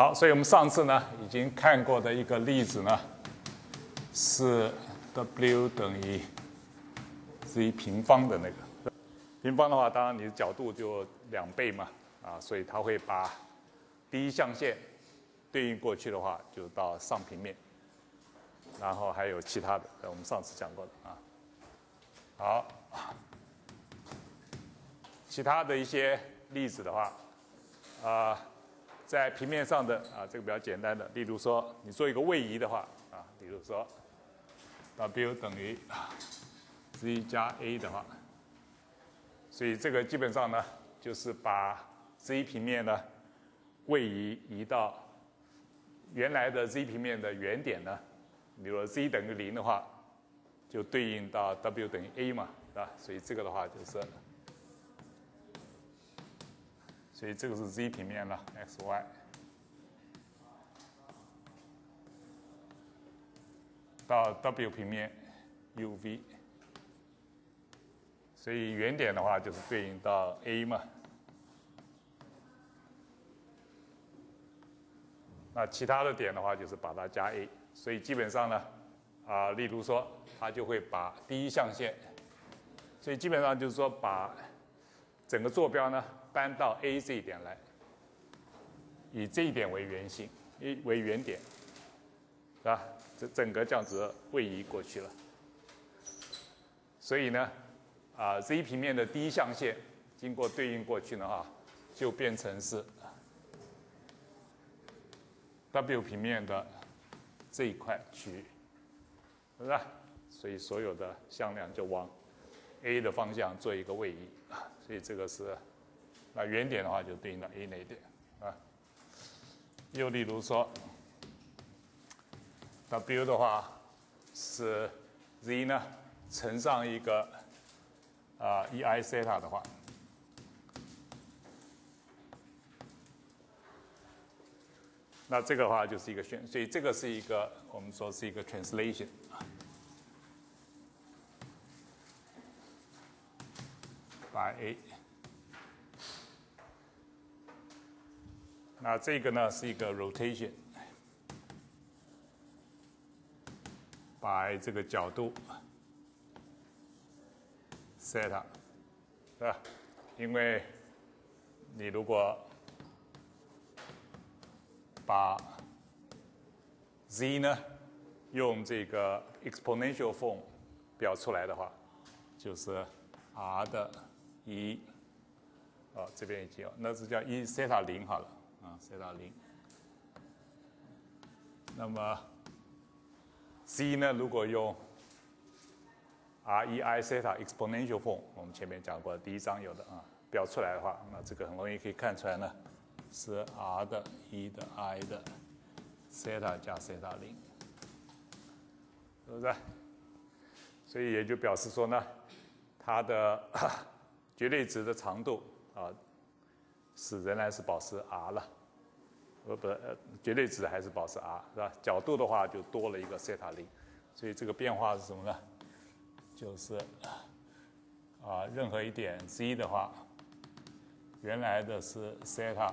好，所以我们上次呢已经看过的一个例子呢，是 W 等于 z 平方的那个平方的话，当然你的角度就两倍嘛，啊，所以它会把第一象限对应过去的话，就到上平面，然后还有其他的，我们上次讲过的啊。好，其他的一些例子的话，啊。在平面上的啊，这个比较简单的，例如说你做一个位移的话啊，比如说 W 等于 z 加 a 的话，所以这个基本上呢，就是把 z 平面呢位移移到原来的 z 平面的原点呢，比如说 z 等于零的话，就对应到 W 等于 a 嘛，是吧？所以这个的话就是。所以这个是 z 平面了，x y 到 w 平面 u v，所以原点的话就是对应到 a 嘛。那其他的点的话就是把它加 a，所以基本上呢，啊，例如说它就会把第一象限，所以基本上就是说把整个坐标呢。搬到 A 这一点来，以这一点为圆心，一为原点，是吧？这整个这样子位移过去了。所以呢，啊，z 平面的第一象限经过对应过去呢，哈，就变成是 W 平面的这一块区域，是不是？所以所有的向量就往 A 的方向做一个位移，所以这个是。那原点的话就对应到 A 那一点，啊。又例如说，W 的话是 z 呢乘上一个啊 e i 西塔的话，那这个的话就是一个选，所以这个是一个我们说是一个 translation 啊把 A。那这个呢是一个 rotation，把这个角度 set，是吧？因为你如果把 z 呢用这个 exponential form 表出来的话，就是 r 的一，哦，这边已经有，那是叫一 t 塔零好了。啊，塞塔零。那么，c 呢？如果用 r e i 西塔 exponential form，我们前面讲过，第一章有的啊，表出来的话，那这个很容易可以看出来呢，是 r 的一的 i 的西塔加西塔零，是不是？所以也就表示说呢，它的绝对值的长度啊。是仍然是保持 r 了，呃不呃绝对值还是保持 r 是吧？角度的话就多了一个西塔零，所以这个变化是什么呢？就是啊任何一点 z 的话，原来的是西塔，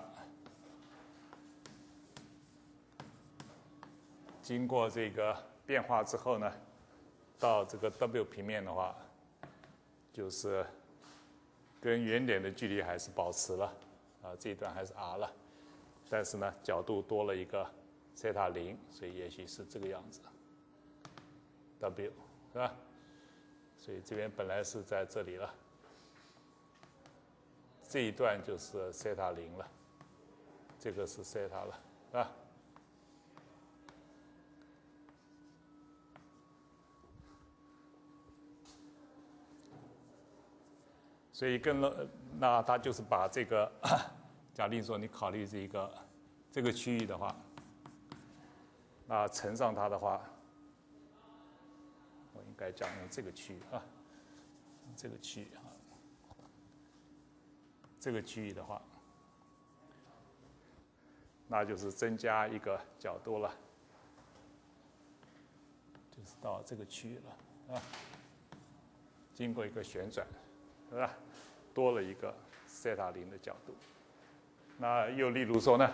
经过这个变化之后呢，到这个 w 平面的话，就是跟原点的距离还是保持了。啊，这一段还是 r 了，但是呢，角度多了一个西塔零，所以也许是这个样子，w 是吧？所以这边本来是在这里了，这一段就是西塔零了，这个是西塔了，是吧？所以跟了，那他就是把这个，假定说你考虑这一个这个区域的话，那乘上它的话，我应该讲用这个区域啊，这个区域啊，这个区域的话，那就是增加一个角度了，就是到这个区域了啊，经过一个旋转。是吧？多了一个西塔零的角度。那又例如说呢，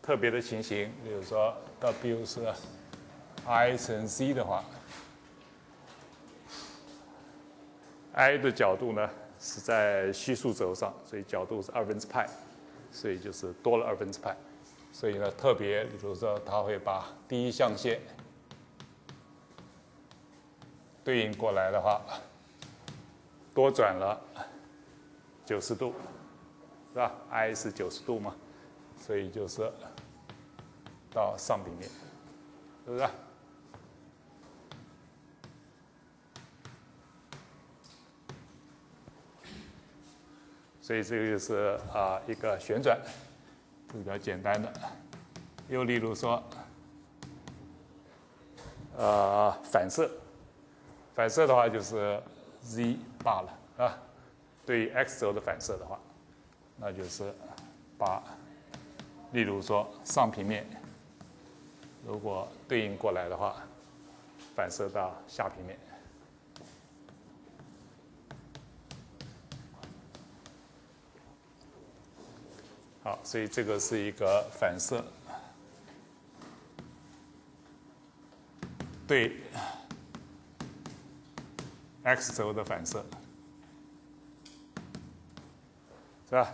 特别的情形，比如说 W 是 I 乘 Z 的话，I 的角度呢是在虚数轴上，所以角度是二分之派，所以就是多了二分之派。所以呢，特别比如说，它会把第一象限对应过来的话，多转了九十度，是吧？I 是九十度嘛，所以就是到上平面，是不是？所以这个就是啊一个旋转。是比较简单的，又例如说，呃，反射，反射的话就是 z 罢了啊。对 x 轴的反射的话，那就是把，例如说上平面，如果对应过来的话，反射到下平面。好，所以这个是一个反射，对 x 轴的反射，是吧？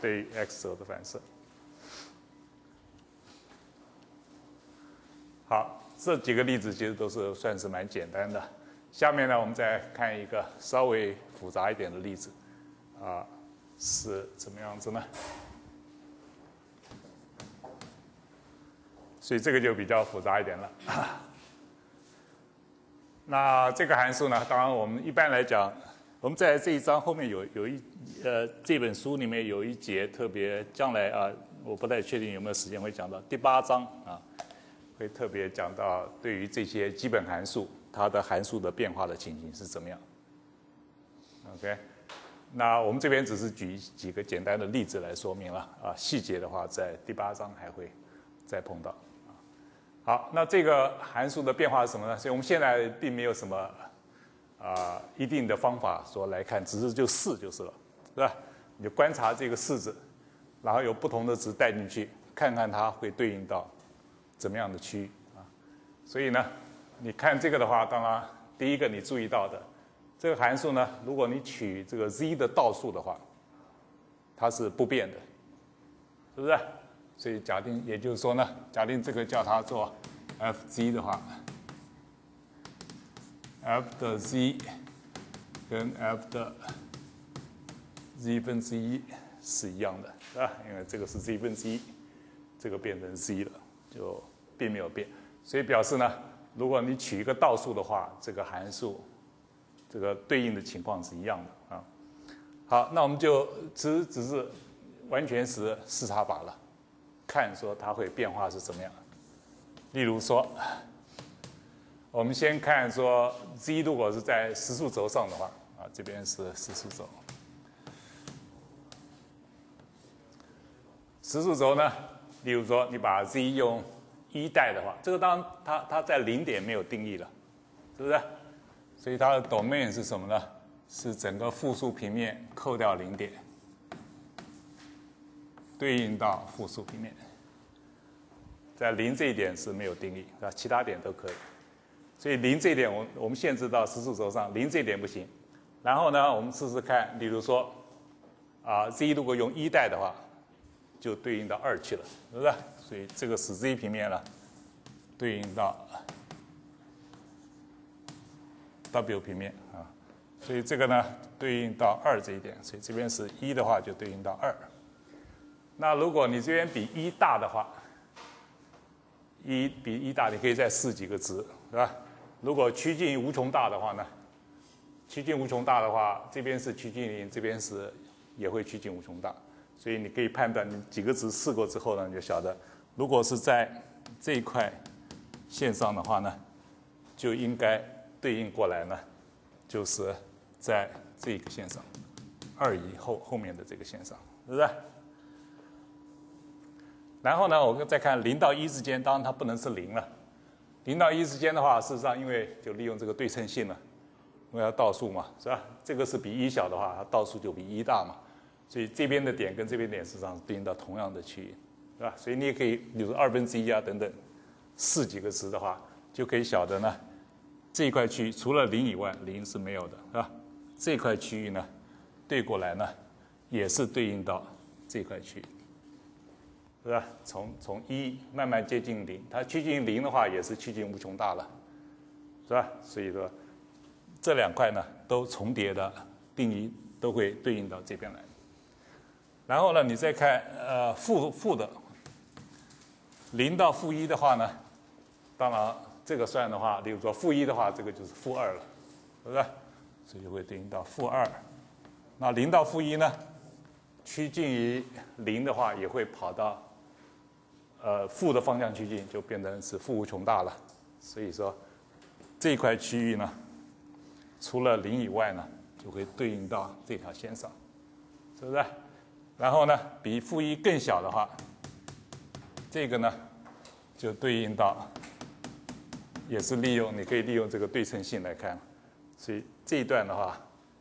对 x 轴的反射。好，这几个例子其实都是算是蛮简单的。下面呢，我们再看一个稍微复杂一点的例子，啊，是怎么样子呢？所以这个就比较复杂一点了。那这个函数呢？当然，我们一般来讲，我们在这一章后面有有一呃这本书里面有一节特别，将来啊，我不太确定有没有时间会讲到第八章啊，会特别讲到对于这些基本函数它的函数的变化的情形是怎么样。OK，那我们这边只是举几个简单的例子来说明了啊，细节的话在第八章还会再碰到。好，那这个函数的变化是什么呢？所以我们现在并没有什么啊一定的方法说来看，只是就试就是了，是吧？你就观察这个式子，然后有不同的值带进去，看看它会对应到怎么样的区域啊。所以呢，你看这个的话，当然第一个你注意到的，这个函数呢，如果你取这个 z 的倒数的话，它是不变的，是不是？所以假定，也就是说呢，假定这个叫它做 f z 的话，f 的 z 跟 f 的 z 分之一是一样的，是吧？因为这个是 z 分之一，这个变成 z 了，就并没有变。所以表示呢，如果你取一个倒数的话，这个函数这个对应的情况是一样的啊。好，那我们就只只是完全是视差法了。看说它会变化是怎么样？例如说，我们先看说 z 如果是在实数轴上的话，啊，这边是实数轴。实数轴呢，例如说你把 z 用一代的话，这个当它它在零点没有定义了，是不是？所以它的 domain 是什么呢？是整个复数平面扣掉零点。对应到复数平面，在零这一点是没有定义，是吧？其他点都可以。所以零这一点，我我们限制到实数轴上，零这一点不行。然后呢，我们试试看，比如说，啊，z 如果用一代的话，就对应到二去了，是不是？所以这个是 z 平面了，对应到 w 平面啊。所以这个呢，对应到二这一点，所以这边是一的话，就对应到二。那如果你这边比一大的话，一比一大，你可以再试几个值，是吧？如果趋近于无穷大的话呢？趋近无穷大的话，这边是趋近零，这边是也会趋近无穷大，所以你可以判断，你几个值试过之后呢，你就晓得，如果是在这一块线上的话呢，就应该对应过来呢，就是在这个线上，二以后后面的这个线上，是不是？然后呢，我们再看零到一之间，当然它不能是零了。零到一之间的话，事实上因为就利用这个对称性了，因为要倒数嘛，是吧？这个是比一小的话，它倒数就比一大嘛。所以这边的点跟这边点实际上对应到同样的区域，是吧？所以你也可以，比如二分之一啊等等，试几个值的话，就可以晓得呢，这一块区域除了零以外，零是没有的，是吧？这块区域呢，对过来呢，也是对应到这块区域，是吧？从从一慢慢接近零，它趋近零的话，也是趋近无穷大了，是吧？所以说，这两块呢都重叠的定义都会对应到这边来。然后呢，你再看呃负负的零到负一的话呢，当然这个算的话，例如说负一的话，这个就是负二了，是不是？所以会对应到负二。那零到负一呢，趋近于零的话，也会跑到呃负的方向趋近，就变成是负无穷大了。所以说这块区域呢，除了零以外呢，就会对应到这条线上，是不是？然后呢，比负一更小的话，这个呢就对应到，也是利用你可以利用这个对称性来看，所以。这一段的话，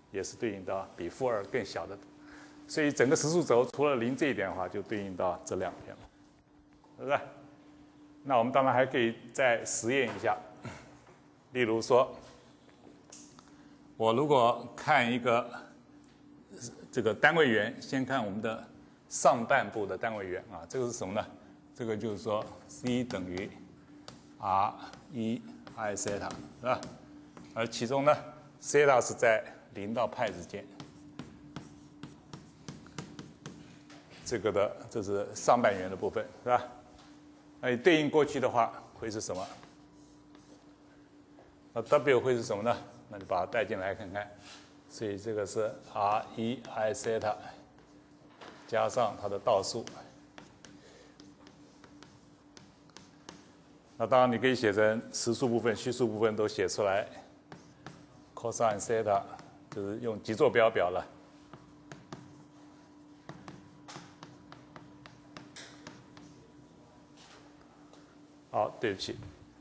也是对应到比负二更小的，所以整个实数轴除了零这一点的话，就对应到这两边了，是不是？那我们当然还可以再实验一下，例如说，我如果看一个这个单位圆，先看我们的上半部的单位圆啊，这个是什么呢？这个就是说 c 等于 r 一 i 西塔，是吧？而其中呢？西塔是在零到派之间，这个的这是上半圆的部分，是吧？那对应过去的话会是什么？那 W 会是什么呢？那就把它带进来看看。所以这个是 r 一 i 西塔加上它的倒数。那当然你可以写成实数部分、虚数部分都写出来。cosine theta 就是用极坐标表了。好，对不起，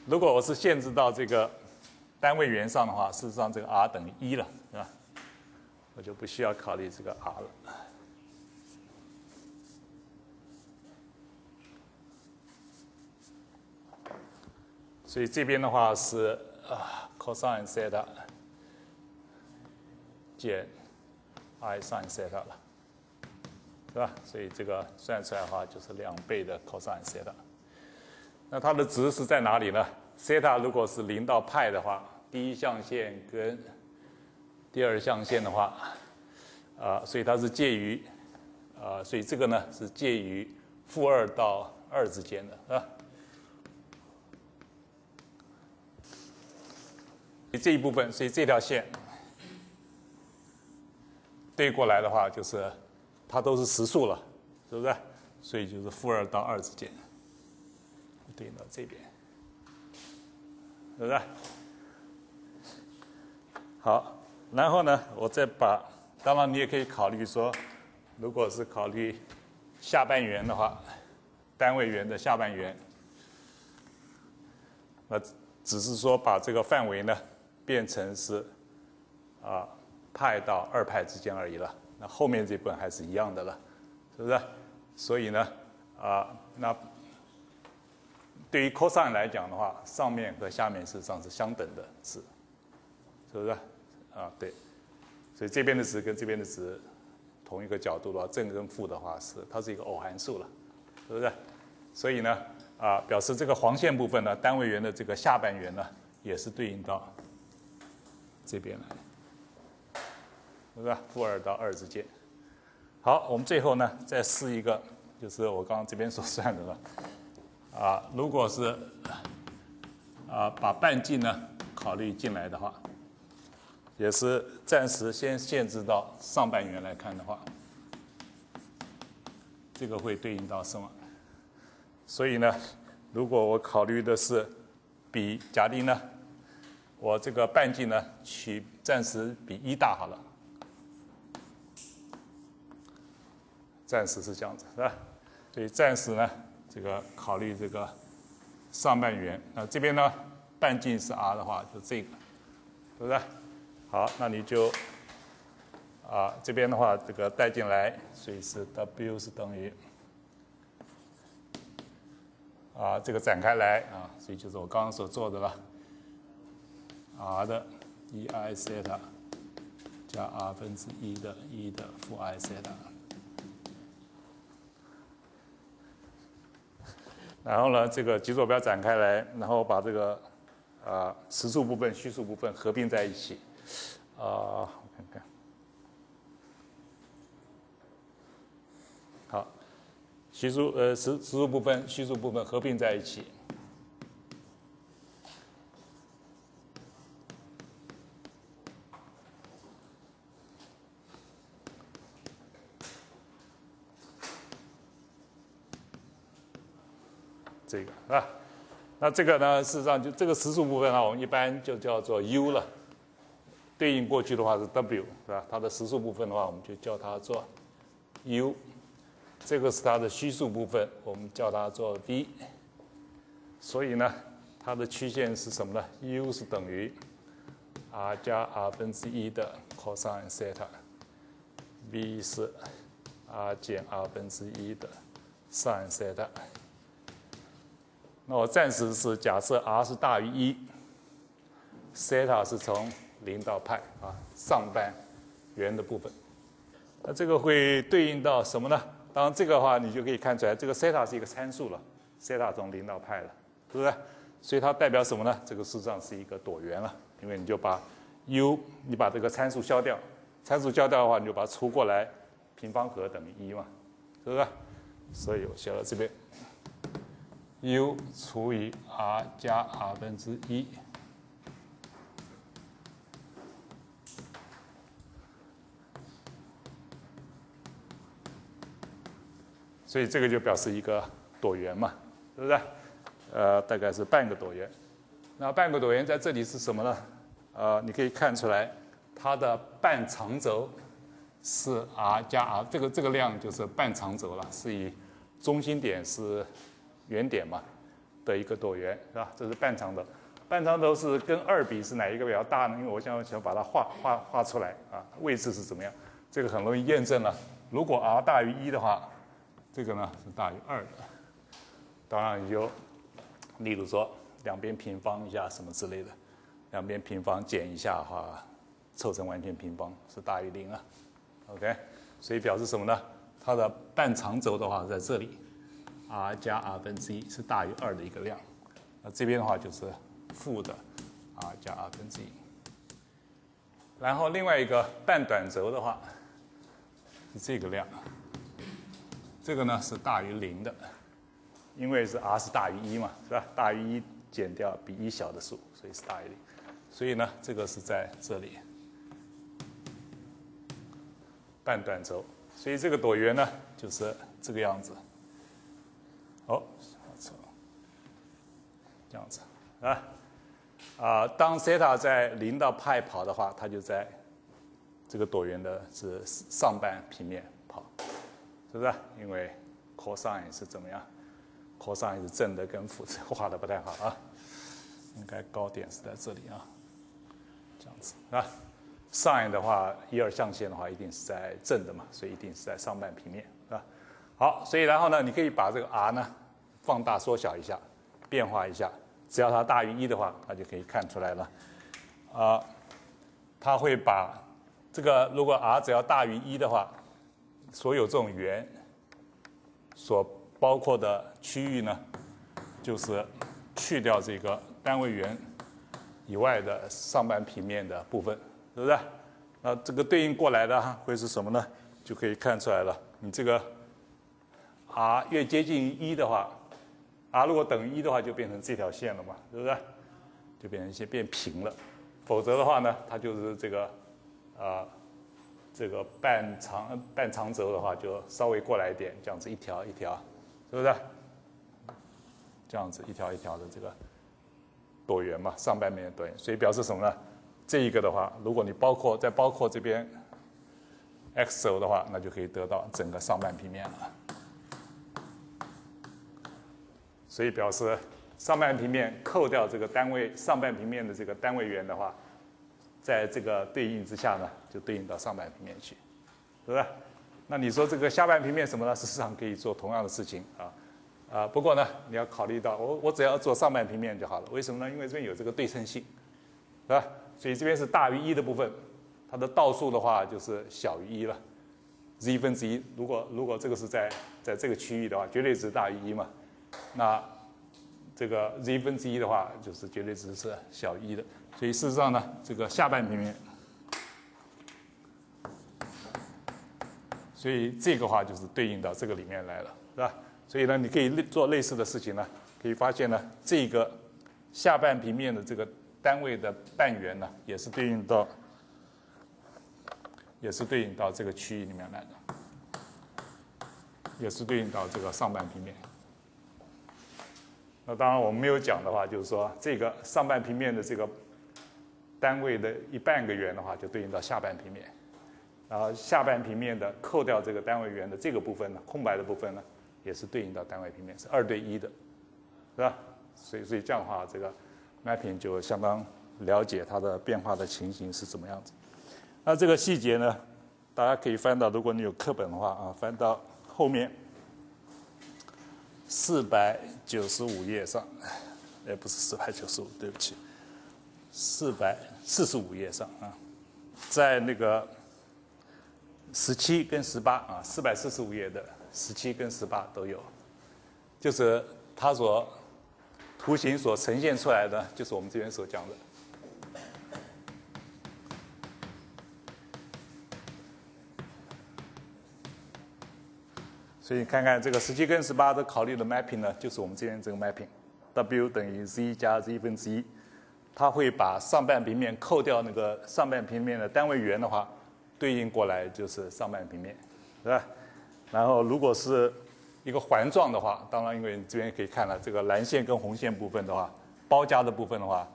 如果我是限制到这个单位圆上的话，事实上这个 r 等于一了，是吧？我就不需要考虑这个 r 了。所以这边的话是啊，cosine theta。减 i sin theta 了，是吧？所以这个算出来的话就是两倍的 cosine theta。那它的值是在哪里呢西塔如果是零到派的话，第一象限跟第二象限的话，啊，所以它是介于，啊，所以这个呢是介于负二到二之间的，是吧？这一部分，所以这条线。对过来的话，就是它都是实数了，是不是？所以就是负二到二之间，对应到这边，是不是？好，然后呢，我再把，当然你也可以考虑说，如果是考虑下半圆的话，单位圆的下半圆，那只是说把这个范围呢变成是啊。派到二派之间而已了，那后面这部分还是一样的了，是不是？所以呢，啊，那对于 cosine 来讲的话，上面和下面事实上是相等的值，是不是？啊，对，所以这边的值跟这边的值同一个角度的话，正跟负的话是它是一个偶函数了，是不是？所以呢，啊，表示这个黄线部分呢，单位圆的这个下半圆呢，也是对应到这边来。是不是？负二到二之间。好，我们最后呢再试一个，就是我刚刚这边所算的了。啊，如果是啊把半径呢考虑进来的话，也是暂时先限制到上半圆来看的话，这个会对应到什么？所以呢，如果我考虑的是比假定呢，我这个半径呢取暂时比一大好了。暂时是这样子，是吧？所以暂时呢，这个考虑这个上半圆。那这边呢，半径是 r 的话，就这个，是不是？好，那你就啊，这边的话，这个带进来，所以是 w 是等于啊，这个展开来啊，所以就是我刚刚所做的了，r 的 e i 西塔加 r 分之一的 e 的负 i 西塔。然后呢，这个极坐标展开来，然后把这个呃实数部分、虚数部分合并在一起，啊，我看看，好，虚数呃实实数部分、虚数部分合并在一起。这个是吧？那这个呢，事实上就这个实数部分啊，我们一般就叫做 U 了。对应过去的话是 W，是吧？它的实数部分的话，我们就叫它做 U。这个是它的虚数部分，我们叫它做 V。所以呢，它的曲线是什么呢？U 是等于 r 加 r 分之一的 cosine 西塔，V 是 r 减 r 分之一的 sin 西塔。那我暂时是假设 r 是大于一，西塔是从零到派啊上半圆的部分，那这个会对应到什么呢？当然这个的话你就可以看出来，这个西塔是一个参数了，西塔从零到派了，是不是？所以它代表什么呢？这个事实上是一个椭圆了，因为你就把 u 你把这个参数消掉，参数消掉的话你就把它除过来，平方和等于一嘛，是不是？所以我写到这边。U 除以 r 加 r 分之一，所以这个就表示一个椭圆嘛，是不是？呃，大概是半个椭圆。那半个椭圆在这里是什么呢？呃，你可以看出来，它的半长轴是 r 加 r，这个这个量就是半长轴了，是以中心点是。原点嘛的一个椭圆是吧？这是半长轴，半长轴是跟二比是哪一个比较大呢？因为我想想把它画画画出来啊，位置是怎么样？这个很容易验证了。如果 r 大于一的话，这个呢是大于二的。当然你就，例如说两边平方一下什么之类的，两边平方减一下的话，凑成完全平方是大于零啊。OK，所以表示什么呢？它的半长轴的话在这里。R 加 r 分之一是大于二的一个量，那这边的话就是负的 r 加 r 分之一。然后另外一个半短轴的话是这个量，这个呢是大于零的，因为是 r 是大于一嘛，是吧？大于一减掉比一小的数，所以是大于零。所以呢，这个是在这里半短轴，所以这个椭圆呢就是这个样子。哦，错，这样子啊啊，当西塔在零到派跑的话，它就在这个椭圆的是上半平面跑，是不是？因为 cosine 是怎么样？cosine 是正的跟负的，画的不太好啊，应该高点是在这里啊，这样子啊，sin 的话一二象限的话一定是在正的嘛，所以一定是在上半平面。好，所以然后呢，你可以把这个 r 呢放大、缩小一下，变化一下，只要它大于一的话，那就可以看出来了。啊，它会把这个如果 r 只要大于一的话，所有这种圆所包括的区域呢，就是去掉这个单位圆以外的上半平面的部分，是不是？那这个对应过来的会是什么呢？就可以看出来了，你这个。R 越接近于一的话，r 如果等于一的话，就变成这条线了嘛，是不是？就变成一些变平了。否则的话呢，它就是这个，啊，这个半长半长轴的话，就稍微过来一点，这样子一条一条，是不是？这样子一条一条的这个椭圆嘛，上半面的椭圆。所以表示什么呢？这一个的话，如果你包括再包括这边 x 轴的话，那就可以得到整个上半平面了。所以表示上半平面扣掉这个单位上半平面的这个单位圆的话，在这个对应之下呢，就对应到上半平面去，是不是？那你说这个下半平面什么呢？事实上可以做同样的事情啊，啊，不过呢，你要考虑到我我只要做上半平面就好了。为什么呢？因为这边有这个对称性，是吧？所以这边是大于一的部分，它的倒数的话就是小于一了，z 分之一。如果如果这个是在在这个区域的话，绝对值大于一嘛，那这个 z 分之一的话就是绝对值是小于一的。所以事实上呢，这个下半平面，所以这个话就是对应到这个里面来了，是吧？所以呢，你可以类做类似的事情呢，可以发现呢，这个下半平面的这个单位的半圆呢，也是对应到，也是对应到这个区域里面来的，也是对应到这个上半平面。那当然我们没有讲的话，就是说这个上半平面的这个单位的一半个圆的话，就对应到下半平面，然后下半平面的扣掉这个单位圆的这个部分呢，空白的部分呢。也是对应到单位平面是二对一的，是吧？所以所以这样的话，这个 mapping 就相当了解它的变化的情形是怎么样子。那这个细节呢，大家可以翻到，如果你有课本的话啊，翻到后面四百九十五页上，哎，不是四百九十五，对不起，四百四十五页上啊，在那个十七跟十八啊，四百四十五页的。十七跟十八都有，就是它所图形所呈现出来的，就是我们这边所讲的。所以你看看这个十七跟十八的考虑的 mapping 呢，就是我们这边这个 mapping，w 等于 z 加 z 分之一，它会把上半平面扣掉那个上半平面的单位圆的话，对应过来就是上半平面，是吧？然后，如果是一个环状的话，当然，因为这边可以看了，这个蓝线跟红线部分的话，包夹的部分的话，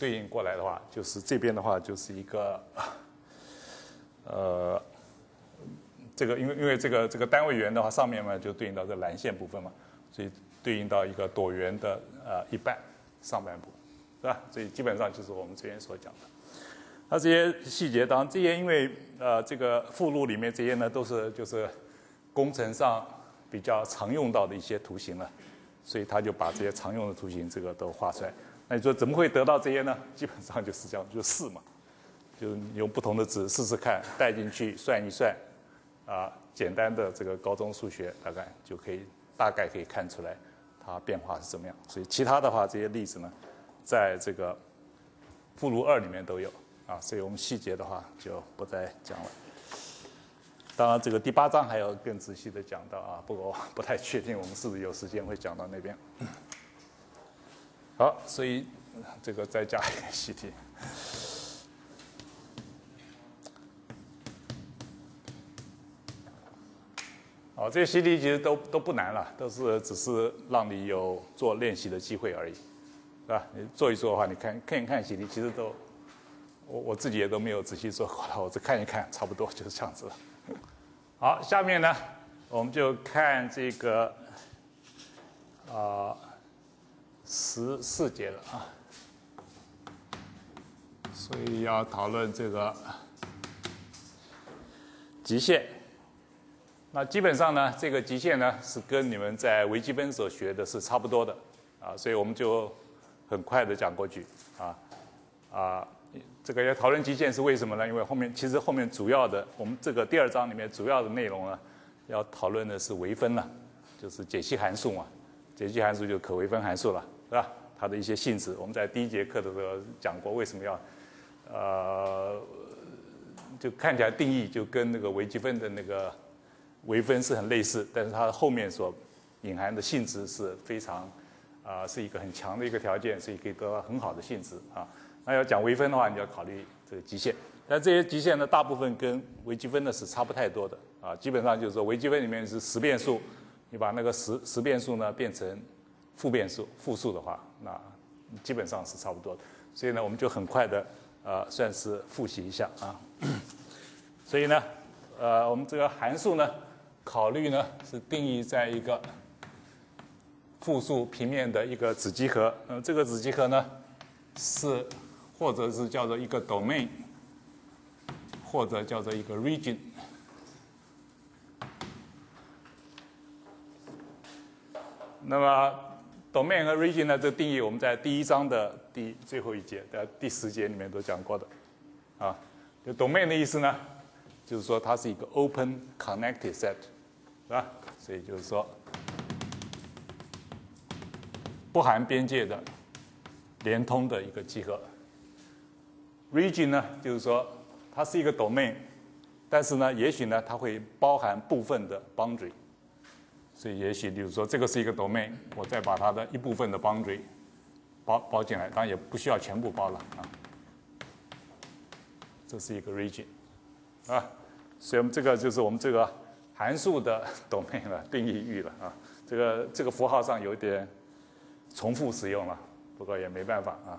对应过来的话，就是这边的话就是一个，呃，这个因为因为这个这个单位圆的话，上面嘛就对应到这蓝线部分嘛，所以对应到一个椭圆的呃一半上半部，是吧？所以基本上就是我们之前所讲的。那这些细节，当然这些因为呃这个附录里面这些呢都是就是。工程上比较常用到的一些图形了，所以他就把这些常用的图形这个都画出来。那你说怎么会得到这些呢？基本上就是这样，就试嘛，就用不同的值试试看，带进去算一算，啊，简单的这个高中数学大概就可以大概可以看出来它变化是怎么样。所以其他的话这些例子呢，在这个附录二里面都有啊，所以我们细节的话就不再讲了。当然，这个第八章还要更仔细的讲到啊，不过不太确定我们是不是有时间会讲到那边。好，所以这个再加一个习题。好，这些习题其实都都不难了，都是只是让你有做练习的机会而已，是吧？你做一做的话，你看看一看习题，其实都我我自己也都没有仔细做过了，我只看一看，差不多就是这样子了。好，下面呢，我们就看这个啊十四节了啊，所以要讨论这个极限。那基本上呢，这个极限呢是跟你们在微积分所学的是差不多的啊，所以我们就很快的讲过去啊啊。这个要讨论极限是为什么呢？因为后面其实后面主要的，我们这个第二章里面主要的内容呢，要讨论的是微分了，就是解析函数嘛。解析函数就可微分函数了，是吧？它的一些性质，我们在第一节课的时候讲过，为什么要，呃，就看起来定义就跟那个微积分的那个微分是很类似，但是它后面所隐含的性质是非常，啊，是一个很强的一个条件，所以可以得到很好的性质啊。那要讲微分的话，你要考虑这个极限。但这些极限呢，大部分跟微积分呢是差不太多的啊。基本上就是说，微积分里面是实变数，你把那个实实变数呢变成负变数、负数的话，那基本上是差不多的。所以呢，我们就很快的呃，算是复习一下啊。所以呢，呃，我们这个函数呢，考虑呢是定义在一个复数平面的一个子集合。那么这个子集合呢是。或者是叫做一个 domain，或者叫做一个 region。那么 domain 和 region 呢，这定义我们在第一章的第最后一节的第十节里面都讲过的，啊，就 domain 的意思呢，就是说它是一个 open connected set，是吧？所以就是说不含边界的连通的一个集合。region 呢，就是说它是一个 domain，但是呢，也许呢，它会包含部分的 boundary。所以也许，比如说这个是一个 domain，我再把它的一部分的 boundary 包包进来，当然也不需要全部包了啊。这是一个 region，啊，所以我们这个就是我们这个函数的 domain 了，定义域了啊。这个这个符号上有点重复使用了，不过也没办法啊。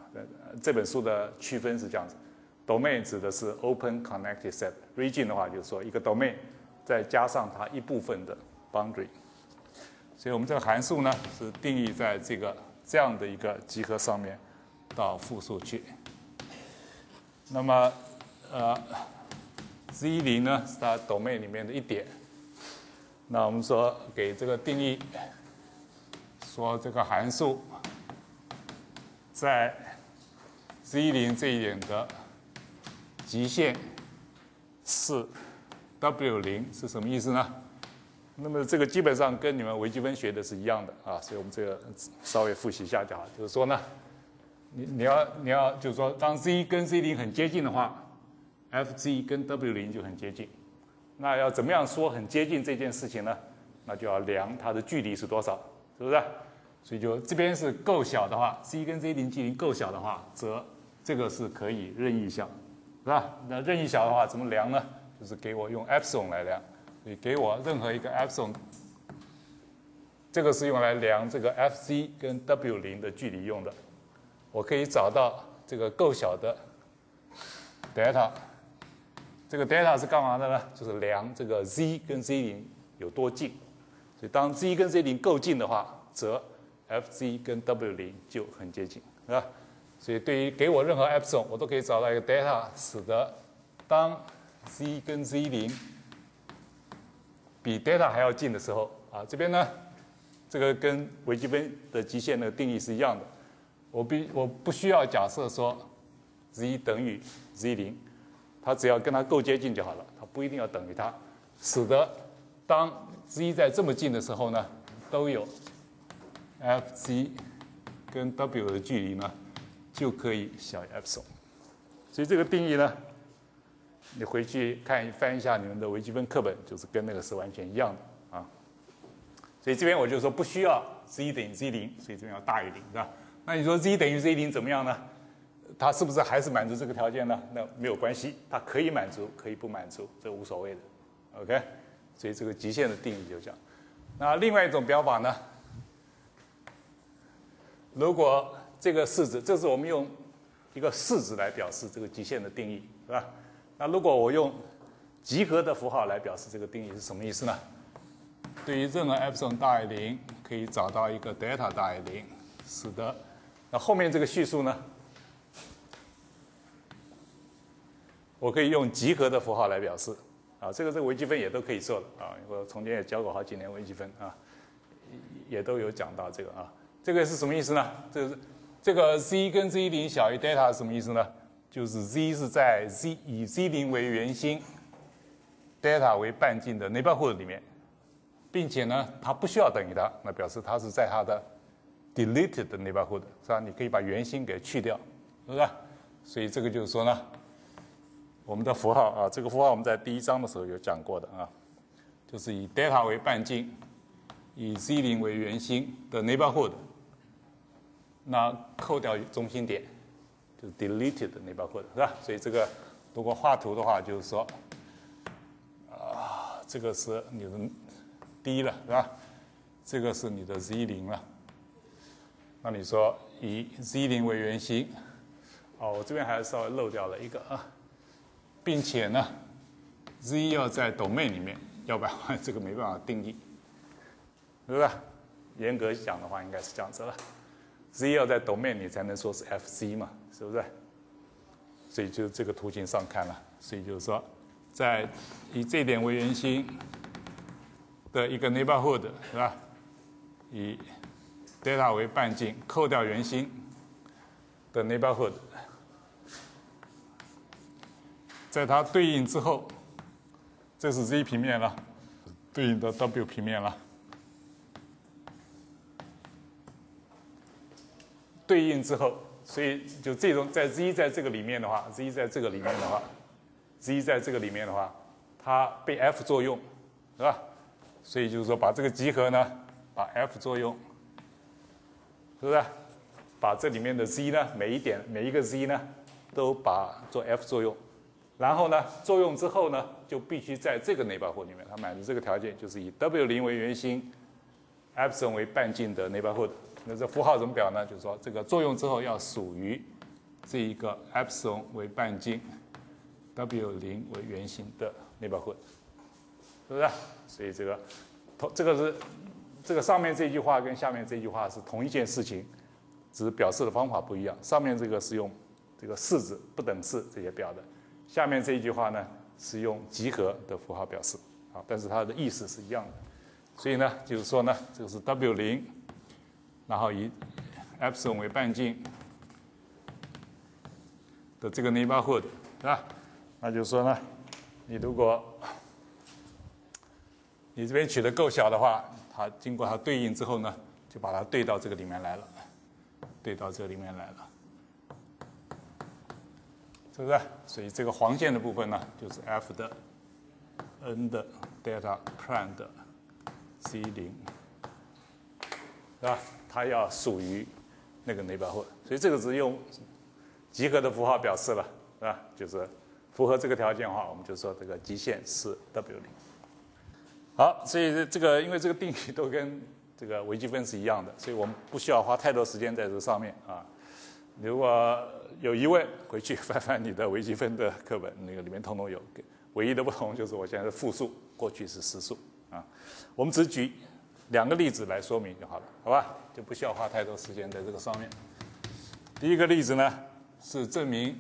这本书的区分是这样子：domain 指的是 open connected set，region 的话就是说一个 domain 再加上它一部分的 boundary。所以我们这个函数呢，是定义在这个这样的一个集合上面到复数去。那么，呃，z 零呢是它 domain 里面的一点。那我们说给这个定义，说这个函数在 z 零这一点的极限是 w 零是什么意思呢？那么这个基本上跟你们微积分学的是一样的啊，所以我们这个稍微复习一下就好。就是说呢，你你要你要就是说，当 z 跟 z 零很接近的话，f(z) 跟 w 零就很接近。那要怎么样说很接近这件事情呢？那就要量它的距离是多少，是不是？所以就这边是够小的话，C 跟 z 零距离够小的话，则这个是可以任意小，是吧？那任意小的话怎么量呢？就是给我用 epsilon 来量。你给我任何一个 epsilon，这个是用来量这个 FC 跟 w 零的距离用的。我可以找到这个够小的 delta，这个 delta 是干嘛的呢？就是量这个 z 跟 z 零有多近。所以当 z 跟 z 零够近的话，则 f(z) 跟 w 零就很接近，是吧？所以对于给我任何 epsilon，我都可以找到一个 delta，使得当 z 跟 z 零比 delta 还要近的时候啊，这边呢，这个跟微积分的极限的定义是一样的。我必我不需要假设说 z 等于 z 零，它只要跟它够接近就好了，它不一定要等于它，使得当 z 在这么近的时候呢，都有 f(z) 跟 w 的距离呢，就可以小于 epsilon。所以这个定义呢。你回去看翻一下你们的微积分课本，就是跟那个是完全一样的啊。所以这边我就说不需要 z 等于 z 零，所以这边要大于零，是吧？那你说 z 等于 z 零怎么样呢？它是不是还是满足这个条件呢？那没有关系，它可以满足，可以不满足，这无所谓的。OK，所以这个极限的定义就这样。那另外一种表法呢？如果这个式子，这是我们用一个式子来表示这个极限的定义，是吧？那如果我用集合的符号来表示这个定义是什么意思呢？对于任何 epsilon 大于零，可以找到一个 delta 大于零，使得那后面这个叙述呢，我可以用集合的符号来表示啊，这个这个微积分也都可以做的啊，我从前也教过好几年微积分啊，也都有讲到这个啊，这个是什么意思呢？这是这个 z 跟 z 零小于 delta 是什么意思呢？就是 z 是在 z 以 z 零为圆心，delta 为半径的 neighborhood 里面，并且呢，它不需要等于它，那表示它是在它的 deleted neighborhood，是吧？你可以把圆心给去掉，是不是？所以这个就是说呢，我们的符号啊，这个符号我们在第一章的时候有讲过的啊，就是以 delta 为半径，以 z 零为圆心的 neighborhood，那扣掉中心点。deleted 那包括的是吧？所以这个如果画图的话，就是说，啊，这个是你的 D 了是吧？这个是你的 Z 零了。那你说以 Z 零为圆心，哦，我这边还稍微漏掉了一个啊，并且呢，Z 要在 domain 里面，要不然 这个没办法定义，是不是？严格讲的话，应该是这样子了。Z 要在 domain 里才能说是 FC 嘛。是不是？所以就这个图形上看了，所以就是说，在以这点为圆心的一个 neighborhood 是吧？以 delta 为半径，扣掉圆心的 neighborhood，在它对应之后，这是 z 平面了，对应的 w 平面了。对应之后，所以就这种在 z 在这个里面的话，z 在这个里面的话，z 在这个里面的话，它被 F 作用，是吧？所以就是说把这个集合呢，把 F 作用，是不是？把这里面的 z 呢，每一点每一个 z 呢，都把做 F 作用，然后呢，作用之后呢，就必须在这个内包括里面，它满足这个条件，就是以 W 零为圆心，epsilon 为半径的内包括的。那这符号怎么表呢？就是说，这个作用之后要属于这一个 epsilon 为半径，W 零为圆心的内包括，是不是？所以这个同这个是这个上面这句话跟下面这句话是同一件事情，只是表示的方法不一样。上面这个是用这个式子不等式这些表的，下面这一句话呢是用集合的符号表示，啊，但是它的意思是一样的。所以呢，就是说呢，这个是 W 零。然后以 epsilon 为半径的这个 neighborhood，是吧？那就是说呢，你如果你这边取的够小的话，它经过它对应之后呢，就把它对到这个里面来了，对到这里面来了，是不是？所以这个黄线的部分呢，就是 f 的 n 的 delta prime 的 c 零，是吧？它要属于那个内包括，所以这个是用集合的符号表示了，是吧？就是符合这个条件的话，我们就说这个极限是 W 零。好，所以这个因为这个定义都跟这个微积分是一样的，所以我们不需要花太多时间在这上面啊。如果有疑问，回去翻翻你的微积分的课本，那个里面通通有。唯一的不同就是我现在是复数，过去是实数啊。我们只举。两个例子来说明就好了，好吧？就不需要花太多时间在这个上面。第一个例子呢，是证明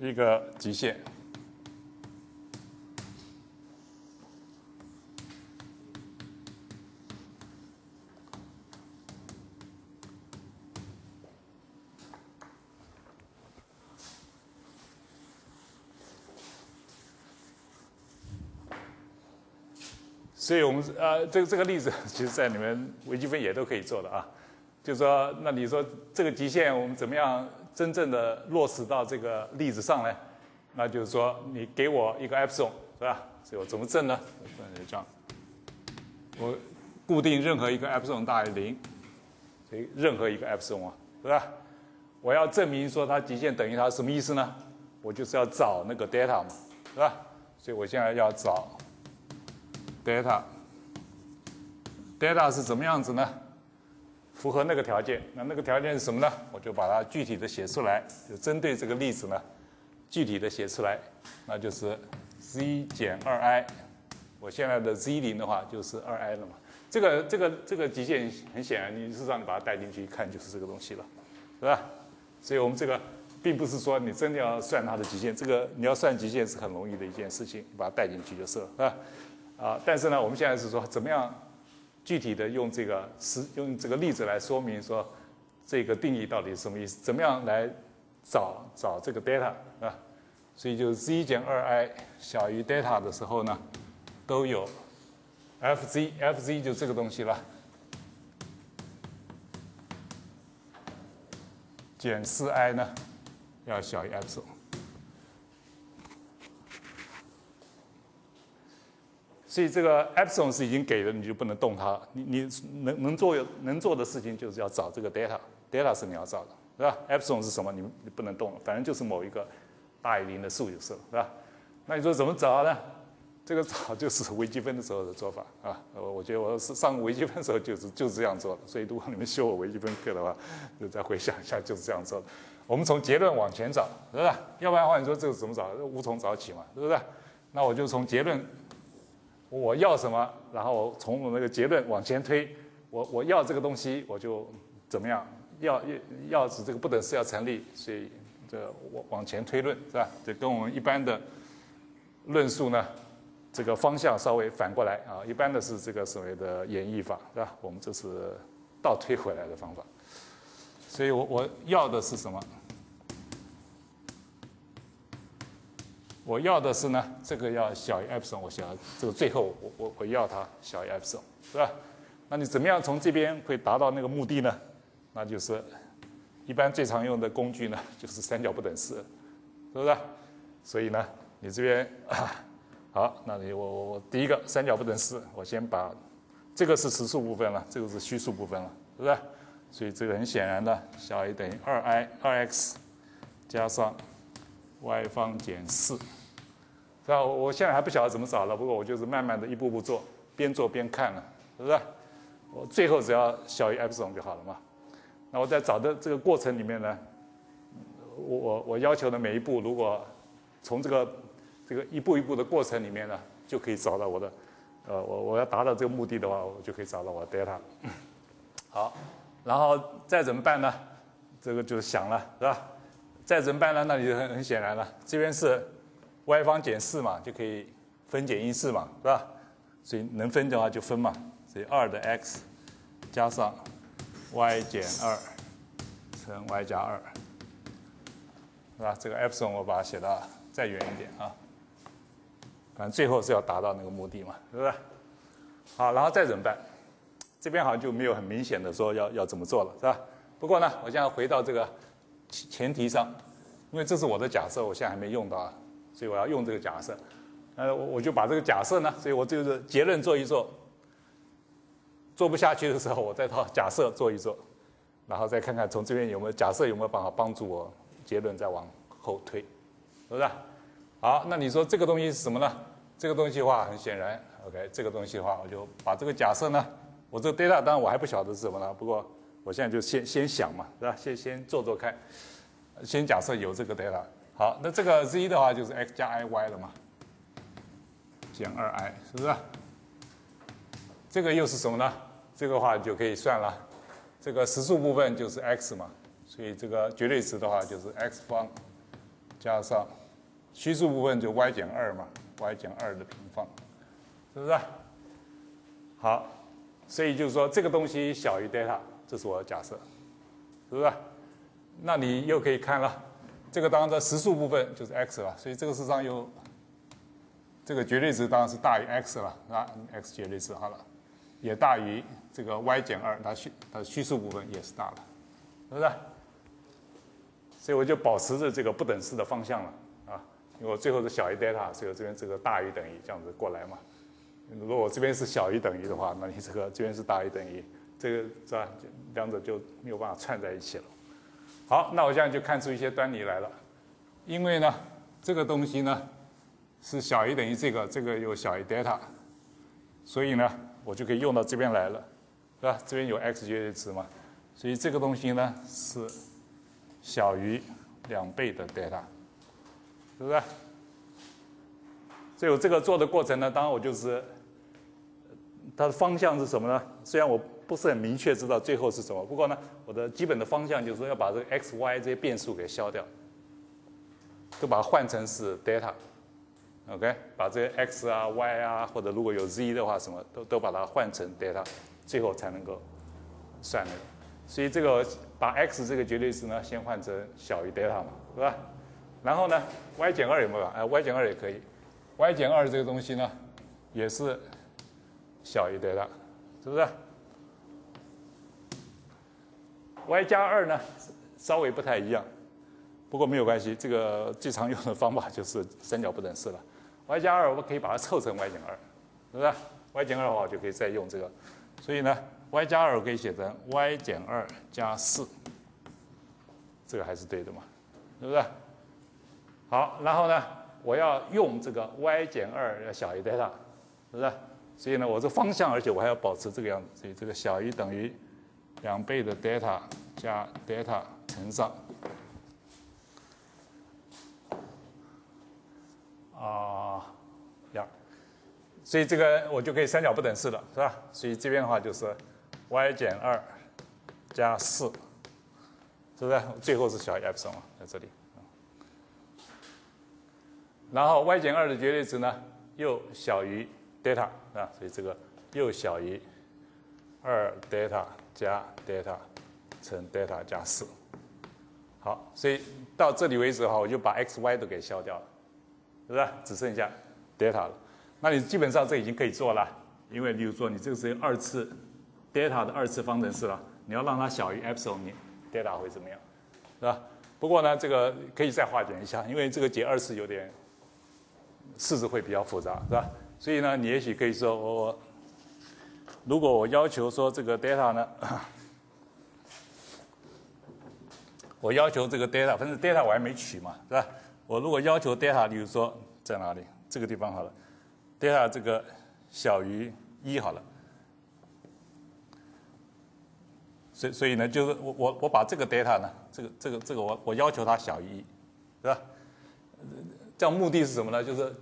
一个极限。所以我们呃，这个这个例子，其实在你们微积分也都可以做的啊。就是说，那你说这个极限我们怎么样真正的落实到这个例子上呢？那就是说，你给我一个 epsilon 是吧？所以我怎么证呢？这样，我固定任何一个 epsilon 大于零，所以任何一个 epsilon 啊，是吧？我要证明说它极限等于它什么意思呢？我就是要找那个 data，嘛，是吧？所以我现在要找。Delta，delta 是怎么样子呢？符合那个条件，那那个条件是什么呢？我就把它具体的写出来，就针对这个例子呢，具体的写出来，那就是 z 减二 i。我现在的 z 零的话就是二 i 了嘛。这个这个这个极限很显然，你事实上你把它带进去一看就是这个东西了，是吧？所以我们这个并不是说你真的要算它的极限，这个你要算极限是很容易的一件事情，你把它带进去就是了，是吧？啊，但是呢，我们现在是说怎么样具体的用这个实用这个例子来说明说这个定义到底是什么意思？怎么样来找找这个 data 啊？所以就 z 减二 i 小于 data 的时候呢，都有 fz，fz 就这个东西了，减四 i 呢要小于 fz。所以这个 epsilon 是已经给了，你就不能动它。你你能能做能做的事情就是要找这个 data，data 是你要找的，是吧？epsilon 是什么？你你不能动了，反正就是某一个大于零的数就是了，是吧？那你说怎么找呢？这个找就是微积分的时候的做法啊。我我觉得我是上微积分的时候就是就是这样做的。所以如果你们修我微积分课的话，就再回想一下就是这样做的。我们从结论往前找，是不是？要不然的话，你说这个怎么找？无从找起嘛，是不是？那我就从结论。我要什么，然后从我那个结论往前推，我我要这个东西，我就怎么样？要要要使这个不等式要成立，所以这往往前推论是吧？这跟我们一般的论述呢这个方向稍微反过来啊，一般的是这个所谓的演绎法，是吧？我们这是倒推回来的方法。所以我我要的是什么？我要的是呢，这个要小于 epsilon，我想这个最后我我我要它小于 epsilon，是吧？那你怎么样从这边会达到那个目的呢？那就是一般最常用的工具呢，就是三角不等式，是不是？所以呢，你这边啊 好，那你我我我第一个三角不等式，我先把这个是实数部分了，这个是虚数部分了，是不是？所以这个很显然的，小于等于二 i 二 x 加上 y 方减四，是吧？我现在还不晓得怎么找了，不过我就是慢慢的一步步做，边做边看了，是不是？我最后只要小于 epsilon 就好了嘛。那我在找的这个过程里面呢，我我我要求的每一步，如果从这个这个一步一步的过程里面呢，就可以找到我的，呃，我我要达到这个目的的话，我就可以找到我的 delta。好，然后再怎么办呢？这个就是想了，是吧？再怎么办呢？那你就很很显然了，这边是 y 方减四嘛，就可以分解因式嘛，是吧？所以能分的话就分嘛。所以二的 x 加上 y 减二乘 y 加二，是吧？这个 epsilon 我把它写到再远一点啊。反正最后是要达到那个目的嘛，是不是？好，然后再怎么办？这边好像就没有很明显的说要要怎么做了，是吧？不过呢，我现在回到这个前提上，因为这是我的假设，我现在还没用到，啊，所以我要用这个假设。呃，我我就把这个假设呢，所以我就是结论做一做。做不下去的时候，我再套假设做一做，然后再看看从这边有没有假设有没有办法帮助我结论再往后推，是不是？好，那你说这个东西是什么呢？这个东西的话，很显然，OK，这个东西的话，我就把这个假设呢，我这个 data 当然我还不晓得是什么呢，不过我现在就先先想嘛，是吧？先先做做看，先假设有这个 data。好，那这个 z 的话就是 x 加 i y 了嘛，减二 i，是不是？这个又是什么呢？这个话就可以算了。这个实数部分就是 x 嘛，所以这个绝对值的话就是 x 方加上虚数部分就 y 减二嘛，y 减二的平方，是不是？好，所以就是说这个东西小于 delta，这是我的假设，是不是？那你又可以看了，这个当然的实数部分就是 x 了，所以这个实上又这个绝对值当然是大于 x 了，啊，x 绝对值好了。也大于这个 y 减二，它虚它的虚数部分也是大了，是不是？所以我就保持着这个不等式的方向了啊，因为我最后是小于 delta，所以我这边这个大于等于这样子过来嘛。如果我这边是小于等于的话，那你这个这边是大于等于，这个是吧？两者就没有办法串在一起了。好，那我现在就看出一些端倪来了，因为呢，这个东西呢是小于等于这个，这个又小于 delta，所以呢。我就可以用到这边来了，是吧？这边有 x 绝对值嘛，所以这个东西呢是小于两倍的 delta，是不是？所以我这个做的过程呢，当然我就是它的方向是什么呢？虽然我不是很明确知道最后是什么，不过呢，我的基本的方向就是说要把这个 x、y 这些变数给消掉，就把它换成是 delta。OK，把这些 x 啊、y 啊，或者如果有 z 的话，什么都都把它换成 delta，最后才能够算那个。所以这个把 x 这个绝对值呢，先换成小于 delta 嘛，是吧？然后呢，y 减二有没有？哎，y 减二也可以。y 减二这个东西呢，也是小于 delta，是不是？y 加二呢，稍微不太一样，不过没有关系。这个最常用的方法就是三角不等式了。y 加二，我们可以把它凑成 y 减二，是不是？y 减二的话，我就可以再用这个。所以呢，y 加二可以写成 y 减二加四，这个还是对的嘛，是不是？好，然后呢，我要用这个 y 减二要小于 delta，是不是？所以呢，我这方向，而且我还要保持这个样子，所以这个小于等于两倍的 delta 加 delta 乘上。啊，呀，所以这个我就可以三角不等式了，是吧？所以这边的话就是 y 减二加四，是不是？最后是小于 epsilon 在这里。然后 y 减二的绝对值呢，又小于 delta 啊，所以这个又小于二 delta 加 delta 乘 delta 加四。好，所以到这里为止的话，我就把 x、y 都给消掉了，是不是？只剩下 delta 了。那你基本上这已经可以做了，因为例如说你这个是二次 delta 的二次方程式了，你要让它小于 epsilon，你 delta 会怎么样？是吧？不过呢，这个可以再化简一下，因为这个解二次有点式子会比较复杂，是吧？所以呢，你也许可以说，我如果我要求说这个 data 呢，我要求这个 data，反正 data 我还没取嘛，是吧？我如果要求 data，比如说在哪里？这个地方好了，data 这个小于一好了。所所以呢，就是我我我把这个 data 呢，这个这个这个我我要求它小于一，是吧？这样目的是什么呢？就是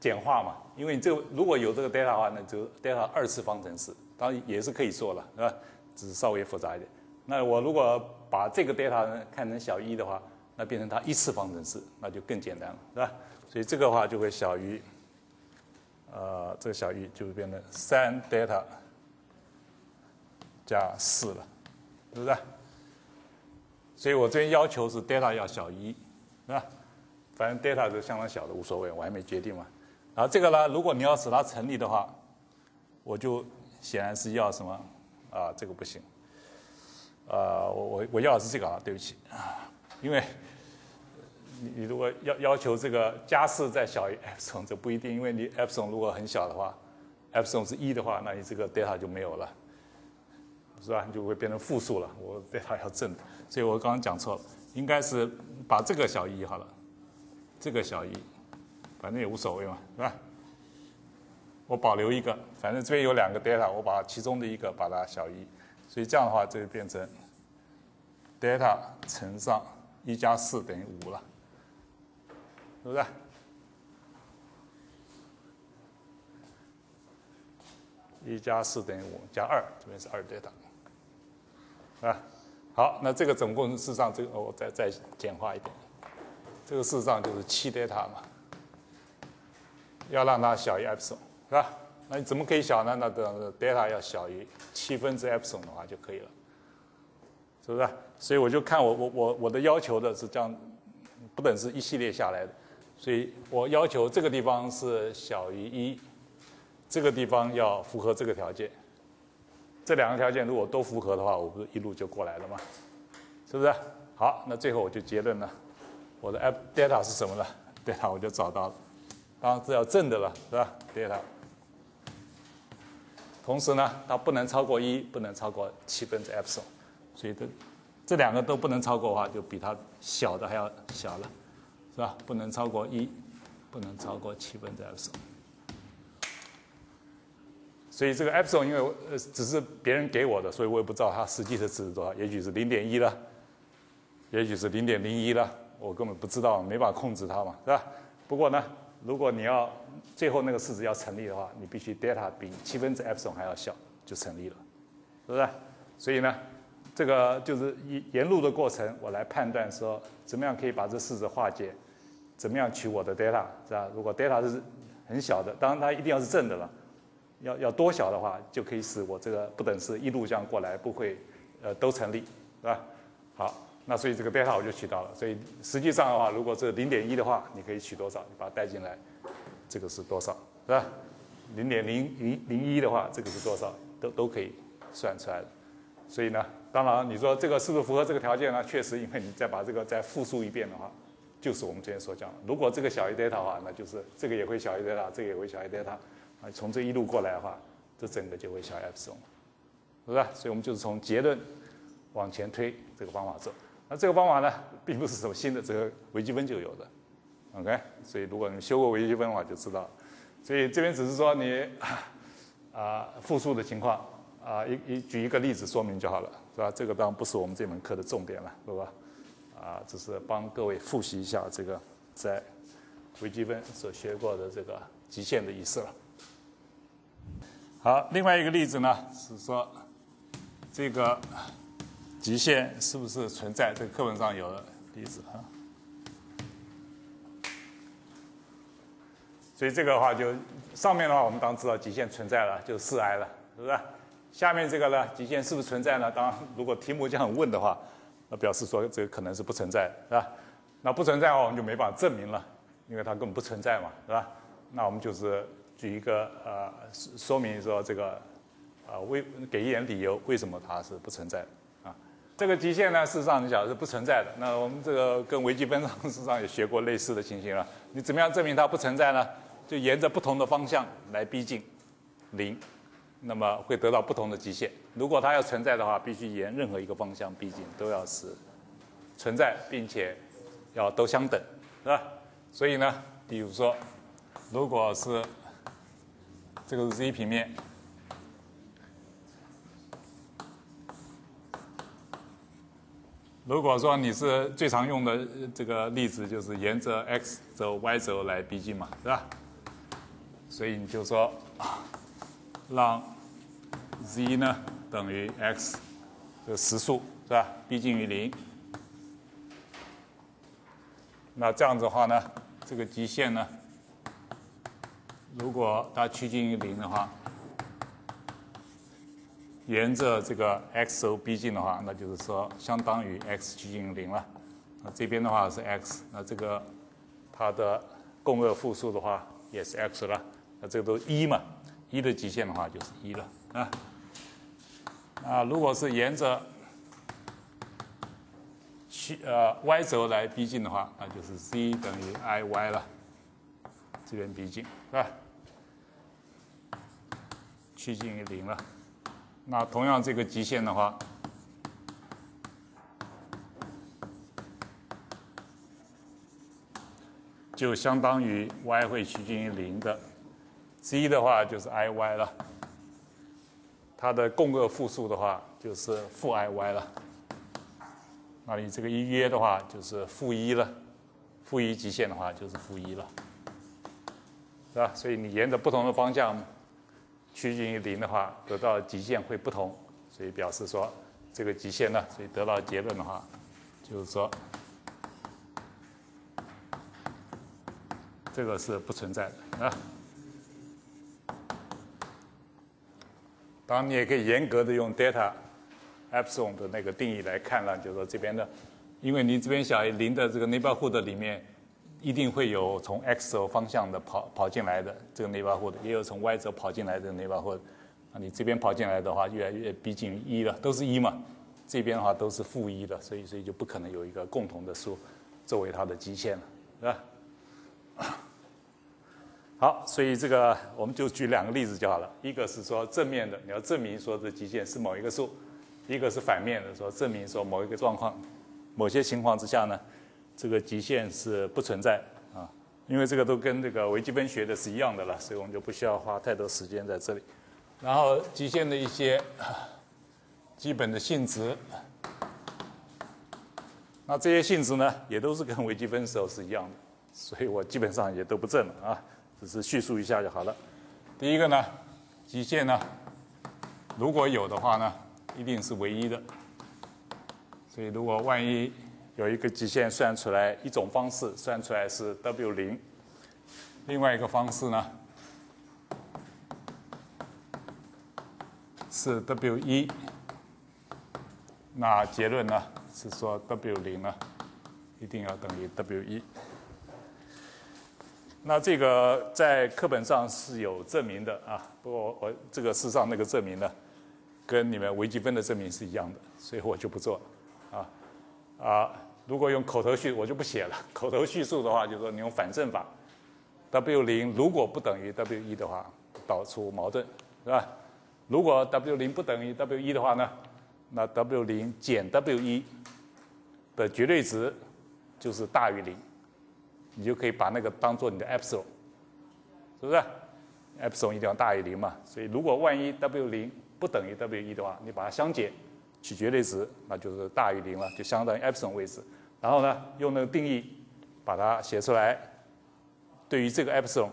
简化嘛。因为你这如果有这个 data 的话，那就 data 二次方程式，当然也是可以做了，是吧？只是稍微复杂一点。那我如果把这个 data 呢看成小一的话，那变成它一次方程式，那就更简单了，是吧？所以这个话就会小于，呃，这个小于就会变成三 data 加四了。是不是？所以我这边要求是 data 要小于一，是吧？反正 data 是相当小的，无所谓，我还没决定嘛。啊这个呢，如果你要使它成立的话，我就显然是要什么啊？这个不行。啊，我我我要的是这个啊，对不起啊，因为你你如果要要求这个加四再小于 epsilon，这不一定，因为你 epsilon 如果很小的话，epsilon 是一的话，那你这个 delta 就没有了。是吧？你就会变成负数了。我 data 要正，所以我刚刚讲错了，应该是把这个小一好了，这个小于，反正也无所谓嘛，是吧？我保留一个，反正这边有两个 delta，我把其中的一个把它小于，所以这样的话就变成 delta 乘上一加四等于五了，是不是？一加四等于五，加二，这边是二 delta。啊，好，那这个总共事实上，这个我再再简化一点，这个事实上就是七 delta 嘛，要让它小于 epsilon，是吧？那你怎么可以小呢？那个 delta 要小于七分之 epsilon 的话就可以了，是不是？所以我就看我我我我的要求的是这样，不等式一系列下来的，所以我要求这个地方是小于一，这个地方要符合这个条件。这两个条件如果都符合的话，我不是一路就过来了吗？是不是？好，那最后我就结论了，我的 app data 是什么呢？data 我就找到了，当然是要正的了，是吧？data。同时呢，它不能超过一，不能超过七分之 epsilon，所以这这两个都不能超过的话，就比它小的还要小了，是吧？不能超过一，不能超过七分之 epsilon。所以这个 epsilon 因为呃只是别人给我的，所以我也不知道它实际的值是多少，也许是零点一了，也许是零点零一了，我根本不知道，没法控制它嘛，是吧？不过呢，如果你要最后那个式子要成立的话，你必须 delta 比七分之 epsilon 还要小，就成立了，是不是？所以呢，这个就是沿沿路的过程，我来判断说怎么样可以把这式子化解，怎么样取我的 delta，是吧？如果 delta 是很小的，当然它一定要是正的了。要要多小的话，就可以使我这个不等式一路这样过来不会，呃，都成立，是吧？好，那所以这个 delta 我就取到了。所以实际上的话，如果是零点一的话，你可以取多少？你把它带进来，这个是多少，是吧？零点零零零一的话，这个是多少？都都可以算出来的。所以呢，当然你说这个是不是符合这个条件呢？确实，因为你再把这个再复述一遍的话，就是我们之前所讲的。如果这个小于 delta 的话，那就是这个也会小于 delta，这个也会小于 delta。啊，从这一路过来的话，这整个就会小 epsilon，是不是？所以我们就是从结论往前推这个方法做。那这个方法呢，并不是什么新的，这个微积分就有的，OK？所以如果你修过微积分的话，就知道。所以这边只是说你 啊复述的情况啊，一一举一个例子说明就好了，是吧？这个当然不是我们这门课的重点了，是吧？啊，只是帮各位复习一下这个在微积分所学过的这个极限的意思了。好，另外一个例子呢是说，这个极限是不是存在？这个课本上有例子啊。所以这个的话就上面的话我们当然知道极限存在了，就四 i 了，是不是？下面这个呢，极限是不是存在呢？当，如果题目这样问的话，那表示说这个可能是不存在，是吧？那不存在的话，我们就没办法证明了，因为它根本不存在嘛，是吧？那我们就是举一个呃说明说这个啊为给一点理由，为什么它是不存在的？这个极限呢，事实上你讲是不存在的。那我们这个跟微积分上 事实上也学过类似的情形了。你怎么样证明它不存在呢？就沿着不同的方向来逼近零。那么会得到不同的极限。如果它要存在的话，必须沿任何一个方向逼近，都要是存在，并且要都相等，是吧？所以呢，比如说，如果是这个是 z 平面，如果说你是最常用的这个例子，就是沿着 x 轴、y 轴来逼近嘛，是吧？所以你就说。让 z 呢等于 x 的实数是吧？逼近于零。那这样子的话呢，这个极限呢，如果它趋近于零的话，沿着这个 x 轴逼近的话，那就是说相当于 x 趋近于零了。那这边的话是 x，那这个它的共轭复数的话也是 x 了。那这个都一嘛。一的极限的话就是一了啊。啊，如果是沿着趋呃 y 轴来逼近的话，那就是 z 等于 i y 了。这边逼近是吧？趋近于零了。那同样这个极限的话，就相当于 y 会趋近于零的。z 的话就是 i y 了，它的共轭复数的话就是负 i y 了，那你这个一约的话就是负一了，负一极限的话就是负一了，是吧？所以你沿着不同的方向趋近于零的话，得到极限会不同，所以表示说这个极限呢，所以得到结论的话，就是说这个是不存在的啊。当然，你也可以严格的用 delta epsilon 的那个定义来看了，就是说这边的，因为你这边小于零的这个 neighborhood 里面，一定会有从 x 轴方向的跑跑进来的这个那帮货的也有从 y 轴跑进来的那帮货。啊，你这边跑进来的话，越来越逼近一了，都是一嘛。这边的话都是负一的，所以所以就不可能有一个共同的数作为它的极限了，是吧？好，所以这个我们就举两个例子就好了。一个是说正面的，你要证明说这极限是某一个数；一个是反面的，说证明说某一个状况、某些情况之下呢，这个极限是不存在啊。因为这个都跟这个微积分学的是一样的了，所以我们就不需要花太多时间在这里。然后极限的一些基本的性质，那这些性质呢，也都是跟微积分时候是一样的，所以我基本上也都不证了啊。只是叙述一下就好了。第一个呢，极限呢，如果有的话呢，一定是唯一的。所以如果万一有一个极限算出来，一种方式算出来是 w 零，另外一个方式呢是 w 一，那结论呢是说 w 零呢一定要等于 w 一。那这个在课本上是有证明的啊，不过我这个事实上那个证明呢，跟你们微积分的证明是一样的，所以我就不做了啊。啊，如果用口头叙我就不写了。口头叙述的话，就是说你用反证法，w 零如果不等于 w 一的话，导出矛盾，是吧？如果 w 零不等于 w 一的话呢，那 w 零减 w 一的绝对值就是大于零。你就可以把那个当做你的 epsilon，是不是？epsilon 一定要大于零嘛。所以如果万一 w 零不等于 w 一的话，你把它相减，取绝对值，那就是大于零了，就相当于 epsilon 位置。然后呢，用那个定义把它写出来。对于这个 epsilon，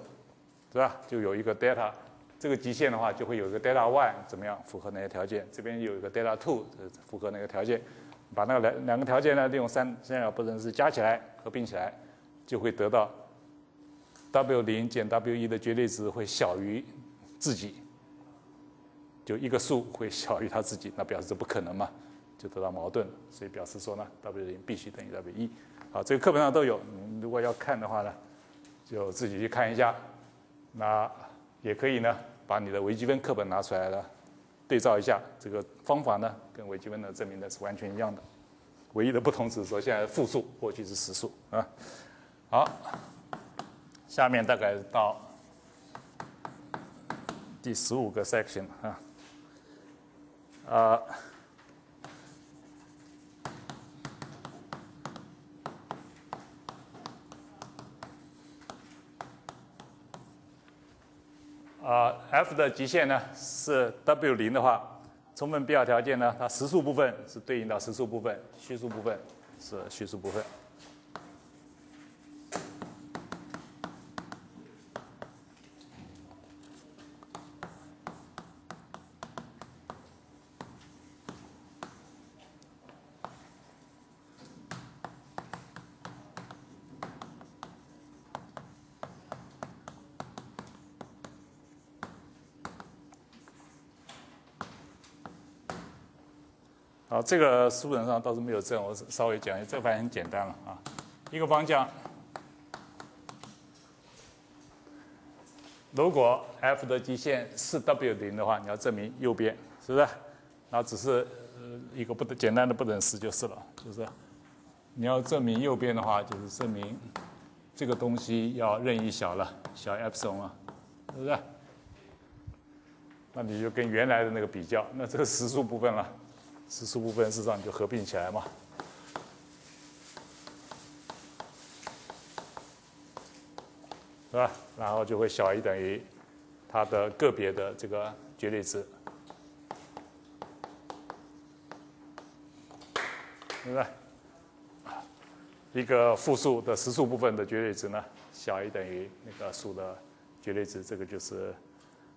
是吧？就有一个 delta，这个极限的话就会有一个 delta one，怎么样？符合那些条件。这边有一个 delta two，符合那个条件。把那个两两个条件呢，利用三三角不等式加起来，合并起来。就会得到 w 零减 w 一的绝对值会小于自己，就一个数会小于它自己，那表示这不可能嘛，就得到矛盾。所以表示说呢，w 零必须等于 w 一。好，这个课本上都有，你如果要看的话呢，就自己去看一下。那也可以呢，把你的微积分课本拿出来了，对照一下，这个方法呢，跟微积分的证明的是完全一样的。唯一的不同只是说，现在复数，过去是实数啊。好，下面大概到第十五个 section 啊，啊，啊，f 的极限呢是 w 零的话。充分必要条件呢？它实数部分是对应到实数部分，虚数部分是虚数部分。这个书本上倒是没有这，我稍微讲一下，这个反正很简单了啊。一个方向，如果 f 的极限是 w 零的话，你要证明右边，是不是？那只是呃一个不等简单的不等式就是了，就是你要证明右边的话，就是证明这个东西要任意小了，小 epsilon 啊，是不是？那你就跟原来的那个比较，那这个实数部分了。实数部分事实上就合并起来嘛，是吧？然后就会小于等于它的个别的这个绝对值，对不是？一个复数的实数部分的绝对值呢，小于等于那个数的绝对值，这个就是。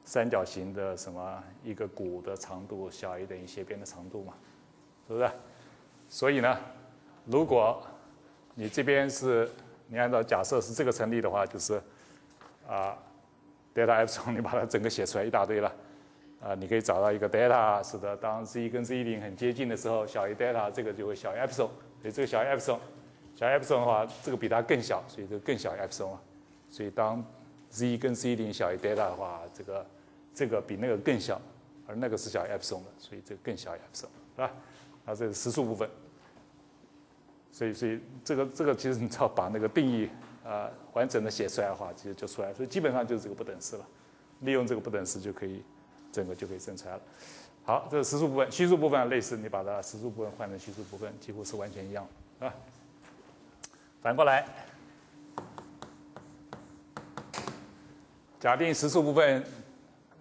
三角形的什么一个骨的长度小于等于斜边的长度嘛，是不是？所以呢，如果你这边是你按照假设是这个成立的话，就是啊，delta epsilon 你把它整个写出来一大堆了，啊，你可以找到一个 delta 是的，当 z 跟 z 零很接近的时候，小于 delta 这个就会小于 epsilon，所以这个小于 epsilon，小于 epsilon 的话，这个比它更小，所以这个更小于 epsilon 啊，所以当 z 跟 z 零小于 delta 的话，这个这个比那个更小，而那个是小于 epsilon 的，所以这个更小于 epsilon，是吧？啊，这是实数部分。所以，所以这个这个其实你只要把那个定义啊完整的写出来的话，其实就出来。所以基本上就是这个不等式了。利用这个不等式就可以整个就可以证出来了。好，这是实数部分，虚数部分类似，你把它实数部分换成虚数部分，几乎是完全一样，是吧？反过来。假定实数部分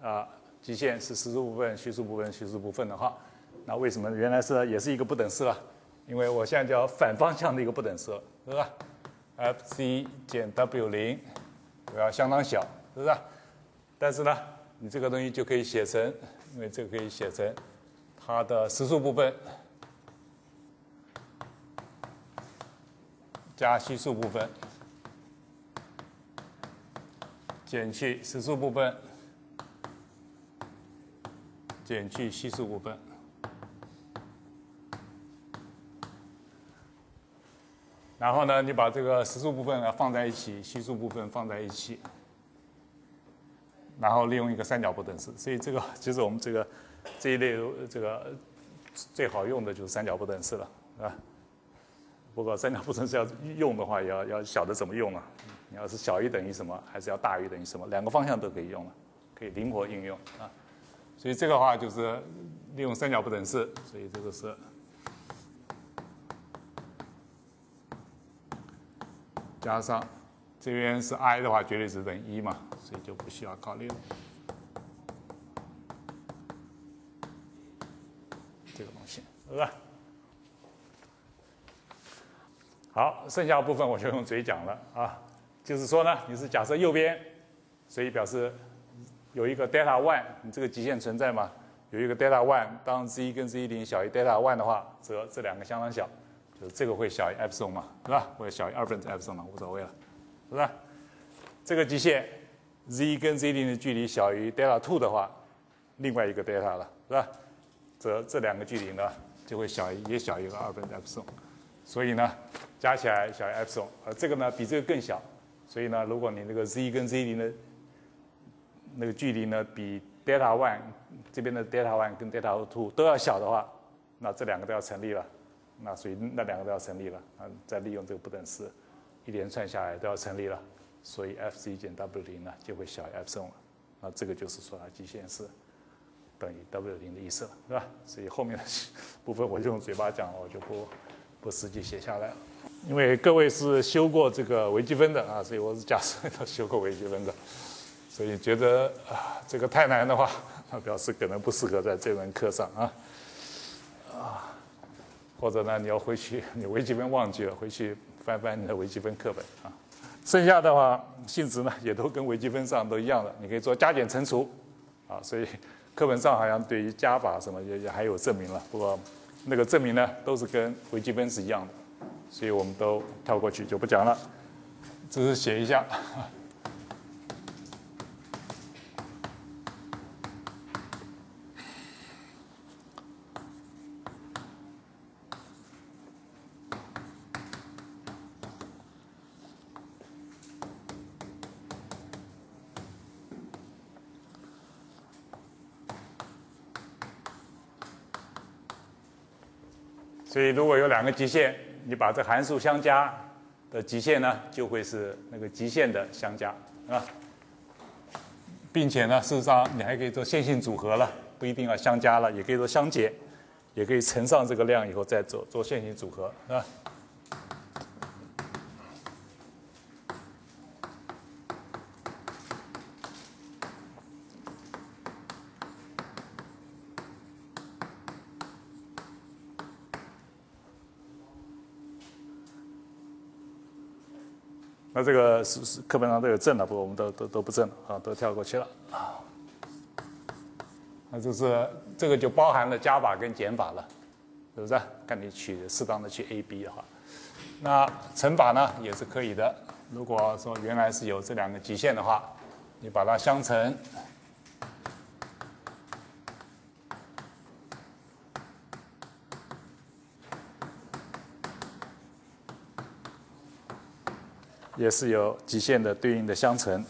啊极限是实数部分、虚数部分、虚数部分的话，那为什么原来是也是一个不等式了？因为我现在叫反方向的一个不等式，是吧？f c 减 w 零我要相当小，是不是？但是呢，你这个东西就可以写成，因为这个可以写成它的实数部分加虚数部分。减去实数部分，减去系数部分，然后呢，你把这个实数部分啊放在一起，系数部分放在一起，然后利用一个三角不等式。所以这个 其实我们这个这一类这个最好用的就是三角不等式了，是吧？不过三角不等式要用的话，要要晓得怎么用啊。你要是小于等于什么，还是要大于等于什么？两个方向都可以用了，可以灵活应用啊。所以这个话就是利用三角不等式，所以这个是加上这边是 i 的话，绝对值等于一嘛，所以就不需要考虑了。这个东西是吧？好，剩下部分我就用嘴讲了啊。就是说呢，你是假设右边，所以表示有一个 delta one，你这个极限存在嘛？有一个 delta one，当 z 跟 z 零小于 delta one 的话，则这两个相当小，就是这个会小于 epsilon 嘛，是吧？或者小于二分之 epsilon 嘛，无所谓了，是吧？这个极限 z 跟 z 零的距离小于 delta two 的话，另外一个 delta 了，是吧？则这两个距离呢，就会小于也小于个二分之 epsilon，所以呢，加起来小于 epsilon，而这个呢比这个更小，所以呢，如果你那个 z 跟 z 零的那个距离呢比 delta one 这边的 delta one 跟 delta two 都要小的话，那这两个都要成立了，那所以那两个都要成立了，啊，再利用这个不等式，一连串下来都要成立了，所以 f z 减 w 零呢就会小于 epsilon 了，那这个就是说它极限是。等于 W 零的意思了，是吧？所以后面的部分我就用嘴巴讲，我就不不实际写下来了。因为各位是修过这个微积分的啊，所以我是假设要修过微积分的，所以觉得啊这个太难的话，那 表示可能不适合在这门课上啊啊，或者呢你要回去 你微积分忘记了，回去翻翻你的微积分课本啊。剩下的话性质呢也都跟微积分上都一样的，你可以做加减乘除啊，所以。课本上好像对于加法什么也也还有证明了，不过那个证明呢都是跟微积分是一样的，所以我们都跳过去就不讲了，只是写一下。所以如果有两个极限，你把这函数相加的极限呢，就会是那个极限的相加，啊，并且呢，事实上你还可以做线性组合了，不一定要相加了，也可以做相减，也可以乘上这个量以后再做做线性组合，是吧？这个是是课本上都有证的，不过我们都都都不正啊，都跳过去了啊。那就是这个就包含了加法跟减法了，是不是？看你取适当的去 a b 的话，那乘法呢也是可以的。如果说原来是有这两个极限的话，你把它相乘。也是有极限的对应的相乘，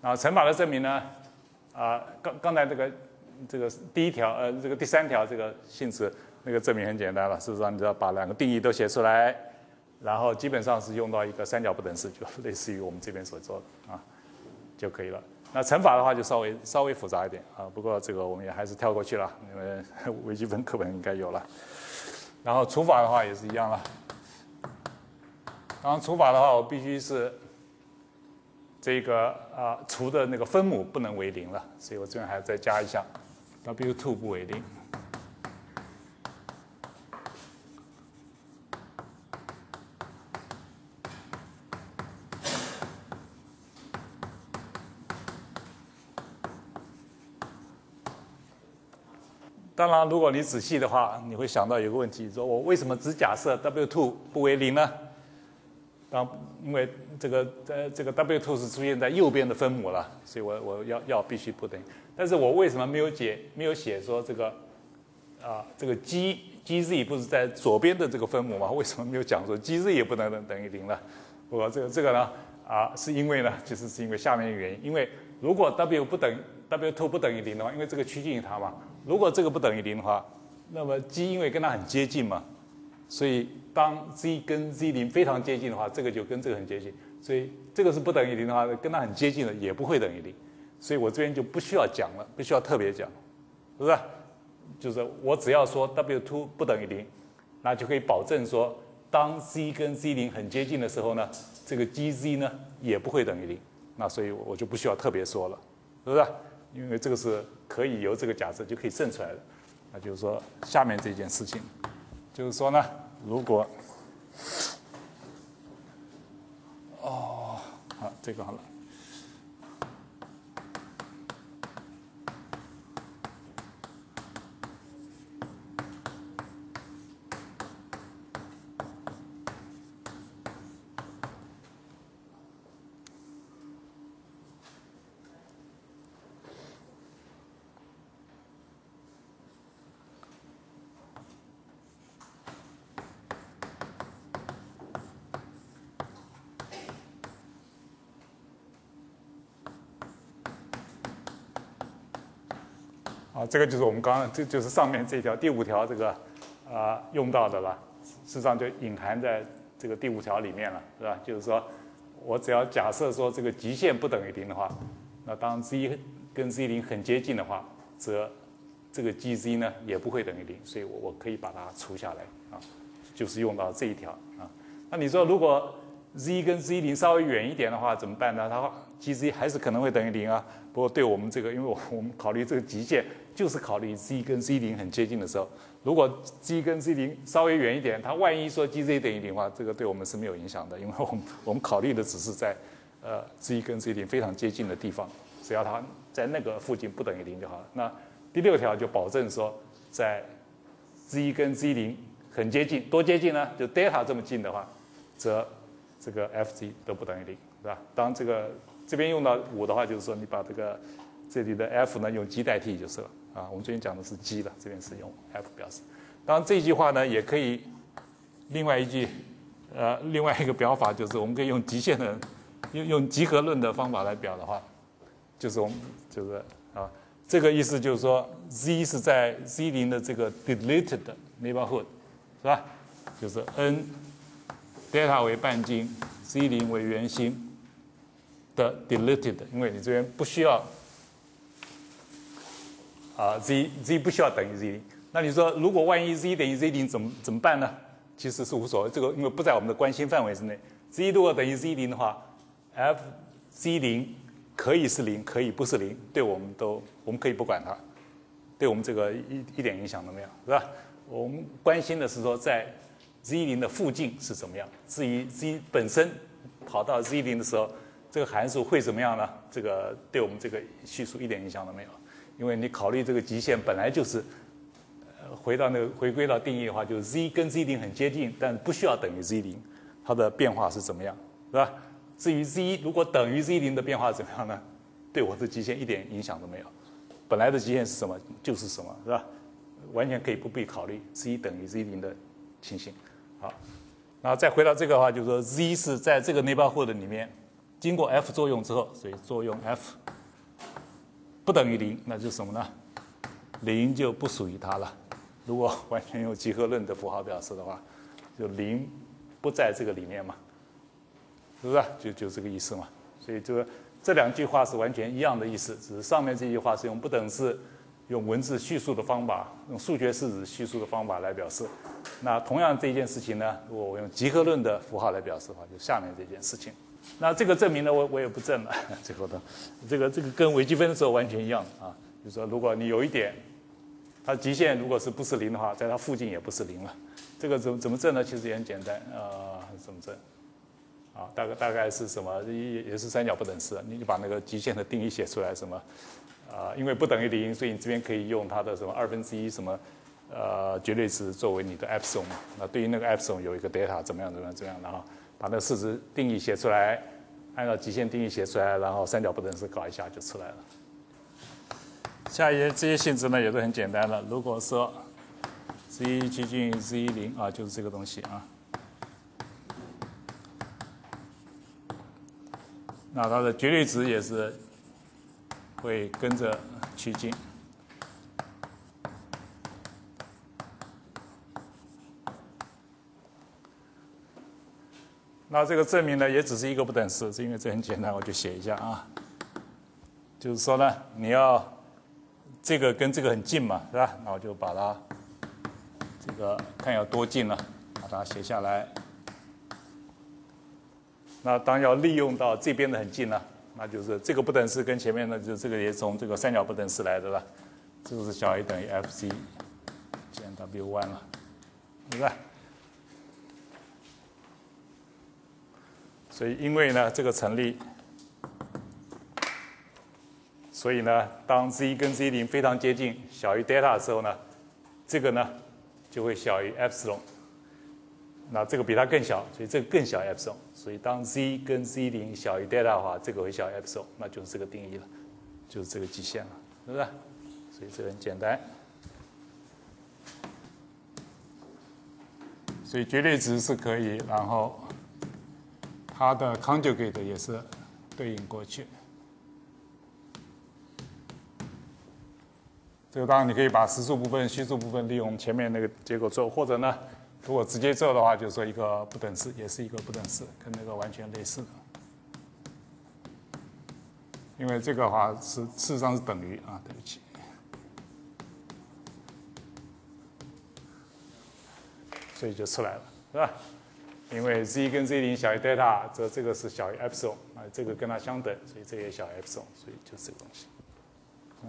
啊，乘法的证明呢，啊，刚刚才这个这个第一条，呃，这个第三条这个性质那个证明很简单了，事实上你只要把两个定义都写出来，然后基本上是用到一个三角不等式，就类似于我们这边所做的啊，就可以了。那乘法的话就稍微稍微复杂一点啊，不过这个我们也还是跳过去了，因为 微积分课本应该有了。然后除法的话也是一样了。然后除法的话，我必须是这个啊除的那个分母不能为零了，所以我这边还要再加一下，w two 不为零。当然，如果你仔细的话，你会想到有个问题：说我为什么只假设 w two 不为零呢？当因为这个呃这个 w two 是出现在右边的分母了，所以我我要要必须不等于。但是我为什么没有解没有写说这个啊这个 g g z 不是在左边的这个分母吗？为什么没有讲说 g z 也不能等等于零呢？我这个这个呢啊是因为呢其实是因为下面的原因，因为如果 w 不等 w two 不等于零的话，因为这个趋近于它嘛，如果这个不等于零的话，那么 g 因为跟它很接近嘛。所以，当 z 跟 z 零非常接近的话，这个就跟这个很接近。所以，这个是不等于零的话，跟它很接近的也不会等于零。所以我这边就不需要讲了，不需要特别讲，是不是？就是我只要说 w two 不等于零，那就可以保证说，当 z 跟 z 零很接近的时候呢，这个 g z 呢也不会等于零。那所以我就不需要特别说了，是不是？因为这个是可以由这个假设就可以证出来的。那就是说，下面这件事情。就是说呢，如果，哦，好，这个好了。这个就是我们刚刚这就是上面这条第五条这个啊用到的了，事实上就隐含在这个第五条里面了，是吧？就是说我只要假设说这个极限不等于零的话，那当 z 跟 z 零很接近的话，则这个 gz 呢也不会等于零，所以我我可以把它除下来啊，就是用到这一条啊。那你说如果 z 跟 z 零稍微远一点的话怎么办呢？它 gz 还是可能会等于零啊。不过对我们这个，因为我我们考虑这个极限，就是考虑 z 跟 z 零很接近的时候，如果 z 跟 z 零稍微远一点，它万一说 gz 等于零的话，这个对我们是没有影响的，因为我们我们考虑的只是在呃 z 跟 z 零非常接近的地方，只要它在那个附近不等于零就好了。那第六条就保证说，在 z 跟 z 零很接近，多接近呢？就 delta 这么近的话，则这个 f(z) 都不等于零，是吧？当这个这边用到五的话，就是说你把这个这里的 f 呢用 g 代替就是了啊。我们最近讲的是 g 了，这边是用 f 表示。当然这句话呢也可以另外一句呃另外一个表法就是我们可以用极限的用用集合论的方法来表的话，就是我们就是啊这个意思就是说 z 是在 z 零的这个 deleted neighborhood 是吧？就是 n。Delta 为半径，z 零为圆心的 deleted，因为你这边不需要啊 z z 不需要等于 z 零。那你说如果万一 z 等于 z 零怎么怎么办呢？其实是无所谓，这个因为不在我们的关心范围之内。z 如果等于 z 零的话，f z 零可以是零，可以不是零，对我们都我们可以不管它，对我们这个一一点影响都没有，是吧？我们关心的是说在。Z 零的附近是怎么样？至于 z 本身跑到 z 零的时候，这个函数会怎么样呢？这个对我们这个系数一点影响都没有，因为你考虑这个极限本来就是，呃，回到那个回归到定义的话，就是 z 跟 z 零很接近，但不需要等于 z 零，它的变化是怎么样，是吧？至于 z 如果等于 z 零的变化怎么样呢？对我的极限一点影响都没有，本来的极限是什么就是什么，是吧？完全可以不必考虑 z 等于 z 零的情形。好，然后再回到这个的话，就是说 z 是在这个 neighborhood 里面经过 f 作用之后，所以作用 f 不等于零，那就是什么呢？零就不属于它了。如果完全用集合论的符号表示的话，就零不在这个里面嘛，是不是？就就这个意思嘛。所以这个这两句话是完全一样的意思，只是上面这句话是用不等式。用文字叙述的方法，用数学式子叙述的方法来表示。那同样这件事情呢，如果我用集合论的符号来表示的话，就下面这件事情。那这个证明呢，我我也不证了。最后的这个这个跟微积分的时候完全一样啊。就是说，如果你有一点，它极限如果是不是零的话，在它附近也不是零了。这个怎么怎么证呢？其实也很简单啊，怎么证？啊，大概大概是什么？也也是三角不等式。你就把那个极限的定义写出来，什么？啊，因为不等于零，所以你这边可以用它的什么二分之一什么，呃，绝对值作为你的 epsilon 嘛。那对于那个 epsilon 有一个 delta 怎么样怎么样怎么样，然后把那个式子定义写出来，按照极限定义写出来，然后三角不等式搞一下就出来了。下一页这些性质呢也是很简单的。如果说 z 接近 z 零啊，就是这个东西啊，那它的绝对值也是。会跟着趋近。那这个证明呢，也只是一个不等式，是因为这很简单，我就写一下啊。就是说呢，你要这个跟这个很近嘛，是吧？那我就把它这个看要多近了，把它写下来。那当要利用到这边的很近呢？那就是这个不等式跟前面的就这个也从这个三角不等式来的了，这个是小 a 等于 f c 减 w one 了，对吧？所以因为呢这个成立，所以呢当 z 跟 z 零非常接近，小于 delta 的时候呢，这个呢就会小于 epsilon。那这个比它更小，所以这个更小 epsilon。所以当 z 跟 z 零小于 delta 的话，这个会小于 epsilon，那就是这个定义了，就是这个极限了，是不是？所以这个很简单。所以绝对值是可以，然后它的 conjugate 也是对应过去。这个当然你可以把实数部分、虚数部分利用前面那个结果做，或者呢，如果直接做的话，就是说一个不等式，也是一个不等式，跟那个完全类似的。因为这个话是事实上是等于啊，对不起，所以就出来了，是吧？因为 z 跟 z 零小于 delta，这这个是小于 epsilon 啊，这个跟它相等，所以这也小于 epsilon，所以就是这个东西。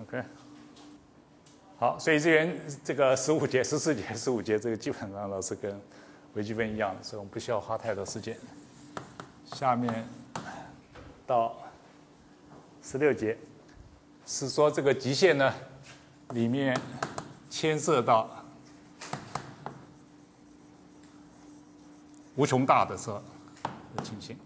OK。好，所以这边这个十五节、十四节、十五节，这个基本上都是跟微积分一样的，所以我们不需要花太多时间。下面到十六节，是说这个极限呢，里面牵涉到无穷大的时候的情形。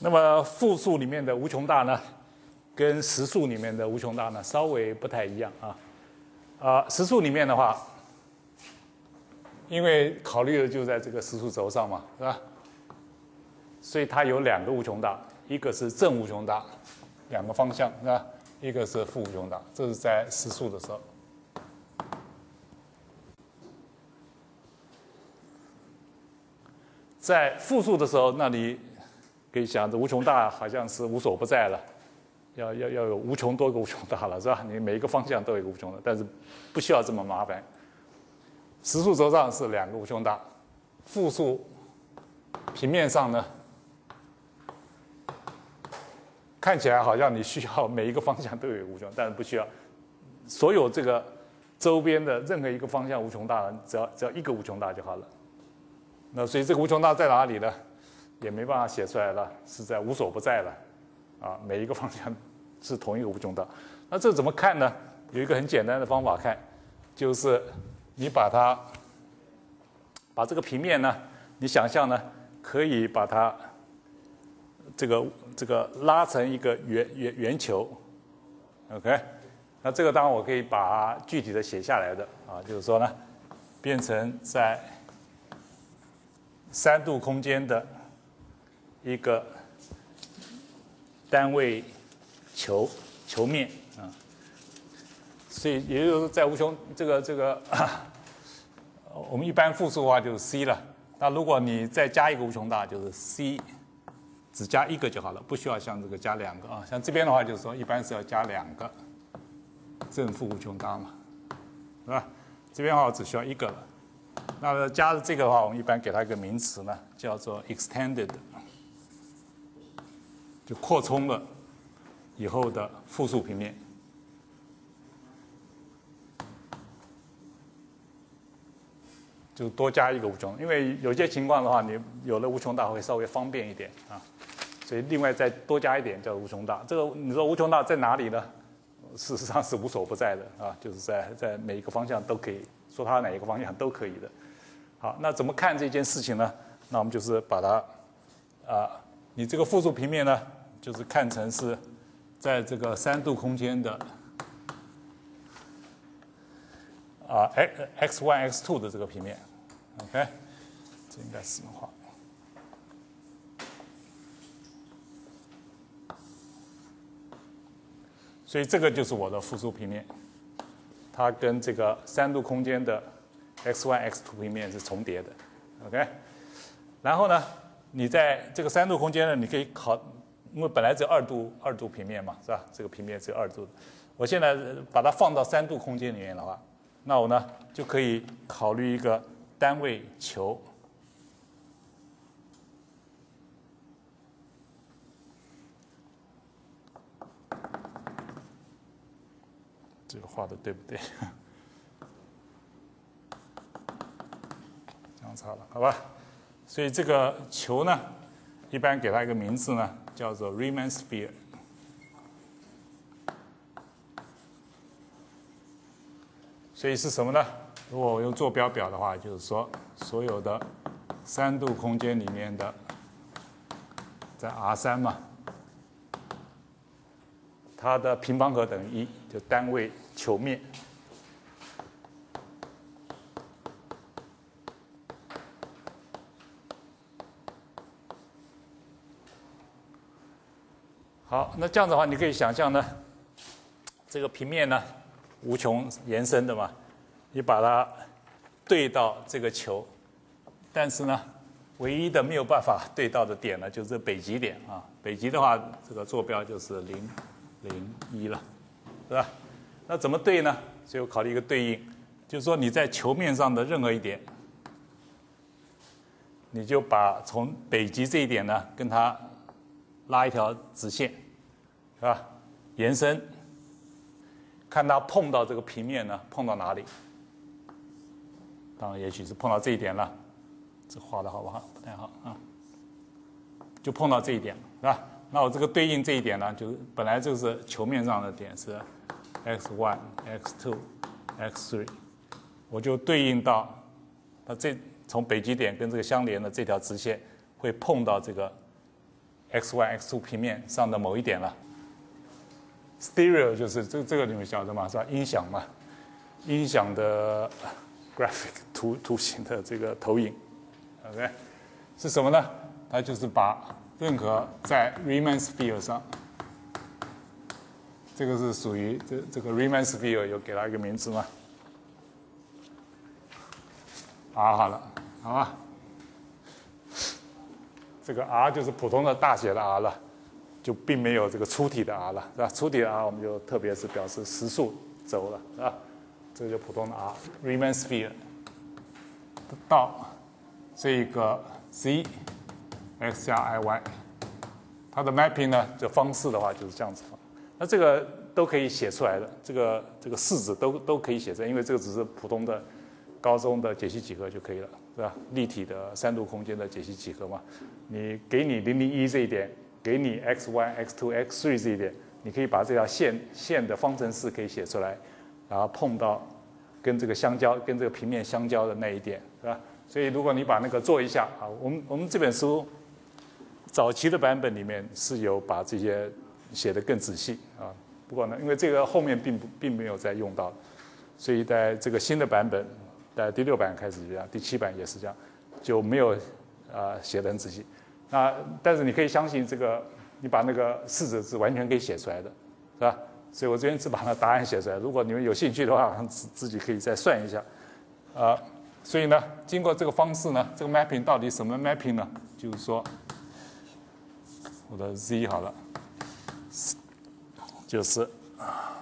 那么复数里面的无穷大呢，跟实数里面的无穷大呢稍微不太一样啊。啊，实数里面的话，因为考虑的就在这个实数轴上嘛，是吧？所以它有两个无穷大，一个是正无穷大，两个方向是吧？一个是负无穷大，这是在实数的时候。在复数的时候，那里。可以想，这无穷大好像是无所不在了，要要要有无穷多个无穷大了，是吧？你每一个方向都有一个无穷的，但是不需要这么麻烦。实数轴上是两个无穷大，复数平面上呢，看起来好像你需要每一个方向都有无穷，但是不需要，所有这个周边的任何一个方向无穷大，只要只要一个无穷大就好了。那所以这个无穷大在哪里呢？也没办法写出来了，是在无所不在了，啊，每一个方向是同一个无穷大。那这怎么看呢？有一个很简单的方法看，就是你把它把这个平面呢，你想象呢，可以把它这个这个拉成一个圆圆圆球，OK？那这个当然我可以把具体的写下来的啊，就是说呢，变成在三度空间的。一个单位球球面啊，所以也就是，在无穷这个这个，我们一般复数的话就是 c 了。那如果你再加一个无穷大，就是 c，只加一个就好了，不需要像这个加两个啊。像这边的话，就是说一般是要加两个正负无穷大嘛，是吧？这边的话我只需要一个了。那加的这个的话，我们一般给它一个名词呢，叫做 extended。就扩充了以后的复数平面，就多加一个无穷，因为有些情况的话，你有了无穷大会稍微方便一点啊，所以另外再多加一点叫无穷大。这个你说无穷大在哪里呢？事实上是无所不在的啊，就是在在每一个方向都可以说它哪一个方向都可以的。好，那怎么看这件事情呢？那我们就是把它啊，你这个复数平面呢？就是看成是在这个三度空间的啊 x x one x two 的这个平面，OK，这应该是什么画？所以这个就是我的复数平面，它跟这个三度空间的 x one x two 平面是重叠的，OK。然后呢，你在这个三度空间呢，你可以考。因为本来只有二度二度平面嘛，是吧？这个平面只有二度。我现在把它放到三度空间里面的话，那我呢就可以考虑一个单位球。这个画的对不对？这样差了，好吧？所以这个球呢，一般给它一个名字呢。叫做 Riemann sphere，所以是什么呢？如果我用坐标表的话，就是说所有的三度空间里面的在 R 三嘛，它的平方和等于一，就单位球面。好，那这样子的话，你可以想象呢，这个平面呢无穷延伸的嘛，你把它对到这个球，但是呢，唯一的没有办法对到的点呢，就是北极点啊。北极的话，这个坐标就是零零一了，是吧？那怎么对呢？所以我考虑一个对应，就是说你在球面上的任何一点。你就把从北极这一点呢，跟它拉一条直线，是吧？延伸，看它碰到这个平面呢，碰到哪里？当然，也许是碰到这一点了。这画的好不好？不太好啊。就碰到这一点，是吧？那我这个对应这一点呢，就本来就是球面上的点是 x one、x two、x three，我就对应到它这。从北极点跟这个相连的这条直线会碰到这个 x y x y 平面上的某一点了。Stereo 就是这这个你们晓得吗？是吧？音响嘛，音响的 graphic 图图形的这个投影，OK，是什么呢？它就是把任何在 Riemann sphere 上，这个是属于这这个 Riemann sphere 有给它一个名字吗？啊，好了。好吧，这个 r 就是普通的大写的 r 了，就并没有这个粗体的 r 了，是吧？粗体的 r 我们就特别是表示实数轴了，是吧？这个就普通的 r，Riemann sphere 到这个 z x 加 i y，它的 mapping 呢，这方式的话就是这样子放。那这个都可以写出来的，这个这个式子都都可以写出来，因为这个只是普通的高中的解析几何就可以了。是吧？立体的三度空间的解析几何嘛？你给你零零一这一点，给你 X Y X two x three 这一点，你可以把这条线线的方程式可以写出来，然后碰到跟这个相交、跟这个平面相交的那一点，是吧？所以如果你把那个做一下啊，我们我们这本书早期的版本里面是有把这些写的更仔细啊。不过呢，因为这个后面并不并没有再用到，所以在这个新的版本。在第六版开始这样，第七版也是这样，就没有呃写的很仔细。那但是你可以相信这个，你把那个式子是完全可以写出来的，是吧？所以我这边只把那答案写出来。如果你们有兴趣的话，自自己可以再算一下。啊，所以呢，经过这个方式呢，这个 mapping 到底什么 mapping 呢？就是说，我的 z 好了，就是啊。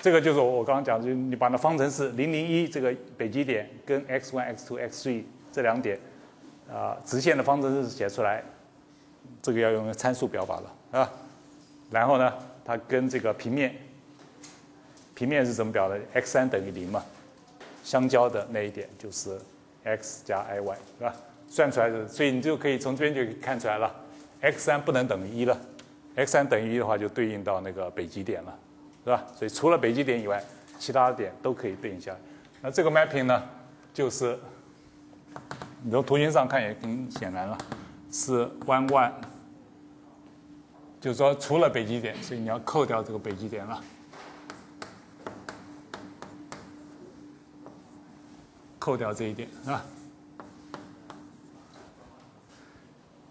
这个就是我刚刚讲，就你把那方程式零零一这个北极点跟 x one x two x three 这两点啊直线的方程式写出来，这个要用参数表法了啊。然后呢，它跟这个平面，平面是怎么表的？x 三等于零嘛，相交的那一点就是 x 加 i y 是吧？算出来的，所以你就可以从这边就看出来了，x 三不能等于一了，x 三等于一的话就对应到那个北极点了。是吧？所以除了北极点以外，其他的点都可以对应下来。那这个 mapping 呢，就是你从图形上看也很显然了，是弯弯，就是说除了北极点，所以你要扣掉这个北极点了，扣掉这一点是吧？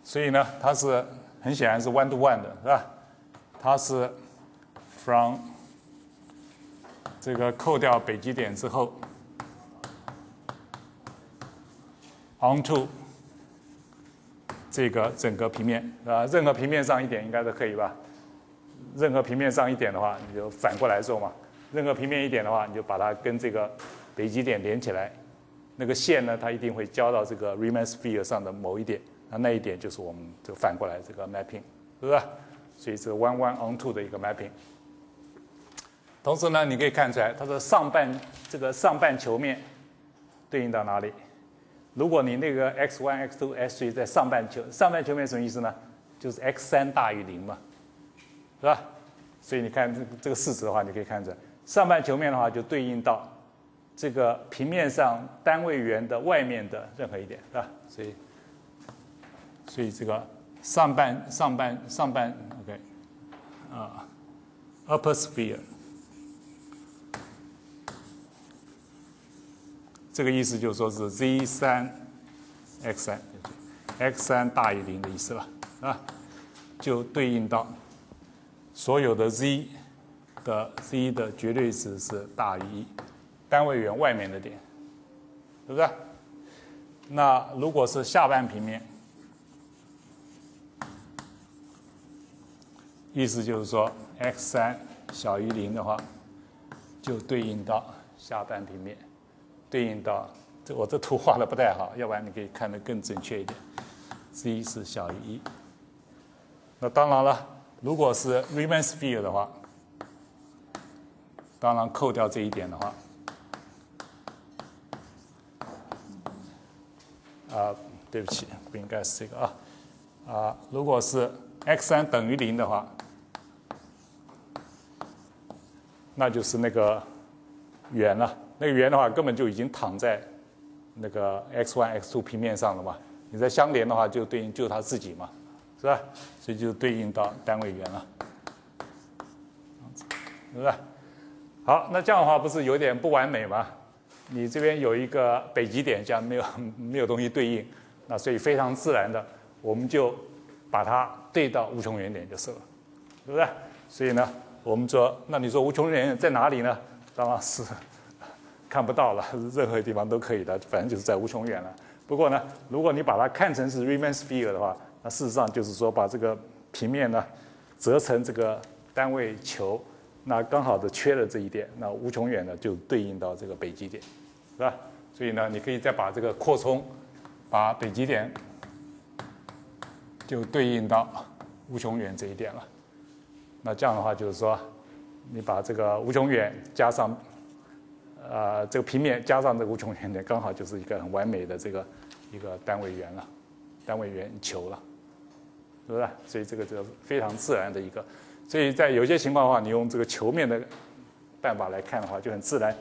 所以呢，它是很显然是 one to one 的是吧？它是 from 这个扣掉北极点之后，onto 这个整个平面啊，任何平面上一点应该都可以吧？任何平面上一点的话，你就反过来做嘛。任何平面一点的话，你就把它跟这个北极点连起来。那个线呢，它一定会交到这个 Riemann sphere 上的某一点，那那一点就是我们就反过来这个 mapping，是不是？所以是 one one onto 的一个 mapping。同时呢，你可以看出来，它的上半这个上半球面对应到哪里？如果你那个 x1、x2 x3 在上半球上半球面什么意思呢？就是 x 三大于零嘛，是吧？所以你看这这个式子的话，你可以看出来，上半球面的话就对应到这个平面上单位圆的外面的任何一点，是吧？所以所以这个上半上半上半 OK 啊，upper sphere。这个意思就是说是 z 三 x 三 x 三大于零的意思了，啊，就对应到所有的 z 的 z 的绝对值是大于一，单位圆外面的点，是不是？那如果是下半平面，意思就是说 x 三小于零的话，就对应到下半平面，对应到这我这图画的不太好，要不然你可以看得更准确一点，z 是小于一。那当然了，如果是 Riemann sphere 的话，当然扣掉这一点的话。啊，对不起，不应该是这个啊，啊，如果是 x 三等于零的话，那就是那个圆了。那个圆的话，根本就已经躺在那个 x one x two 平面上了嘛。你在相连的话，就对应就它自己嘛，是吧？所以就对应到单位圆了，是不是？好，那这样的话不是有点不完美吗？你这边有一个北极点，这样没有 没有东西对应，那所以非常自然的，我们就把它对到无穷原点就是了，是不是？所以呢，我们说，那你说无穷原点在哪里呢？当然是看不到了，任何地方都可以的，反正就是在无穷远了。不过呢，如果你把它看成是 Riemann sphere 的话，那事实上就是说把这个平面呢折成这个单位球。那刚好的缺了这一点，那无穷远呢就对应到这个北极点，是吧？所以呢，你可以再把这个扩充，把北极点就对应到无穷远这一点了。那这样的话就是说，你把这个无穷远加上，呃，这个平面加上这个无穷远点，刚好就是一个很完美的这个一个单位圆了，单位圆球了，是不是？所以这个就非常自然的一个。所以在有些情况的话，你用这个球面的办法来看的话，就很自然。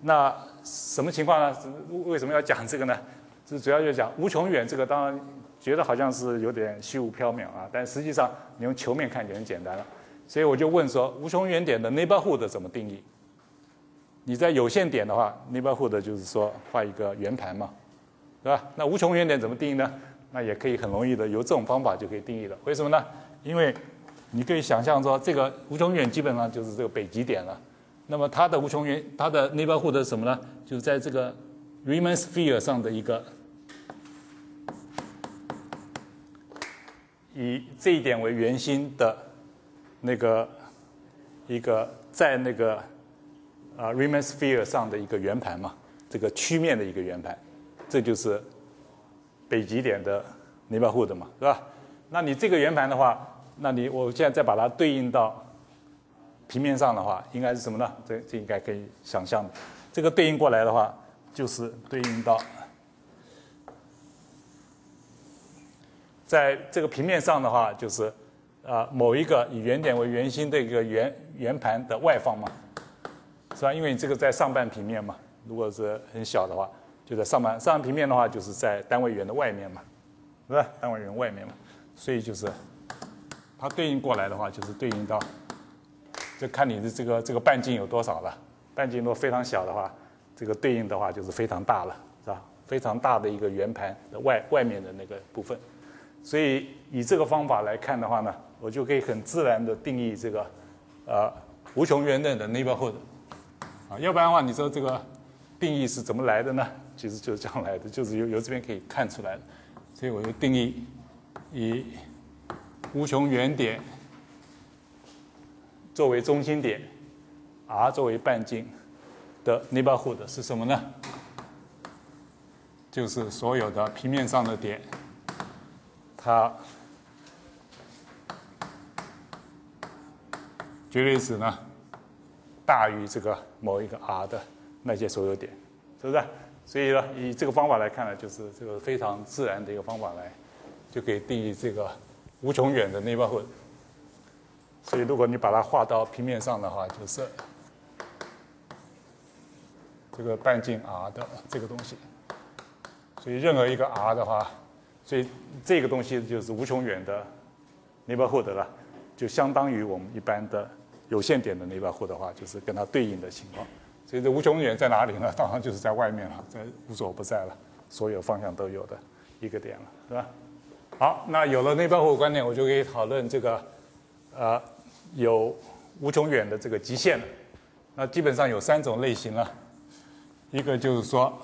那什么情况呢？为什么要讲这个呢？这主要就讲无穷远这个，当然觉得好像是有点虚无缥缈啊，但实际上你用球面看就很简单了。所以我就问说，无穷远点的 neighborhood 怎么定义？你在有限点的话，neighborhood 就是说画一个圆盘嘛，是吧？那无穷远点怎么定义呢？那也可以很容易的，由这种方法就可以定义了。为什么呢？因为你可以想象说，这个无穷远基本上就是这个北极点了。那么它的无穷远，它的 neighborhood 是什么呢？就是在这个 Riemann sphere 上的一个，以这一点为圆心的那个一个在那个啊 Riemann sphere 上的一个圆盘嘛，这个曲面的一个圆盘，这就是北极点的 neighborhood 嘛，是吧？那你这个圆盘的话，那你我现在再把它对应到平面上的话，应该是什么呢？这这应该可以想象。这个对应过来的话，就是对应到在这个平面上的话，就是啊某一个以原点为圆心的一个圆圆盘的外方嘛，是吧？因为你这个在上半平面嘛，如果是很小的话，就在上半上平面的话，就是在单位圆的外面嘛，是吧？单位圆外面嘛，所以就是。它对应过来的话，就是对应到，就看你的这个这个半径有多少了。半径如果非常小的话，这个对应的话就是非常大了，是吧？非常大的一个圆盘的外外面的那个部分。所以以这个方法来看的话呢，我就可以很自然的定义这个，呃，无穷圆内的 neighborhood。啊，要不然的话，你说这个定义是怎么来的呢？其实就是这样来的，就是由由这边可以看出来的。所以我就定义以。无穷原点作为中心点，r 作为半径的 neighborhood 是什么呢？就是所有的平面上的点，它绝对值呢大于这个某一个 r 的那些所有点，是不是？所以呢，以这个方法来看呢，就是这个非常自然的一个方法来，就可以定义这个。无穷远的 neighborhood，所以如果你把它画到平面上的话，就是这个半径 r 的这个东西。所以任何一个 r 的话，所以这个东西就是无穷远的 neighborhood 了，就相当于我们一般的有限点的内包户的话，就是跟它对应的情况。所以这无穷远在哪里呢？当然就是在外面了，在无所不在了，所有方向都有的一个点了，是吧？好，那有了内包括观点，我就可以讨论这个，呃，有无穷远的这个极限了。那基本上有三种类型了，一个就是说，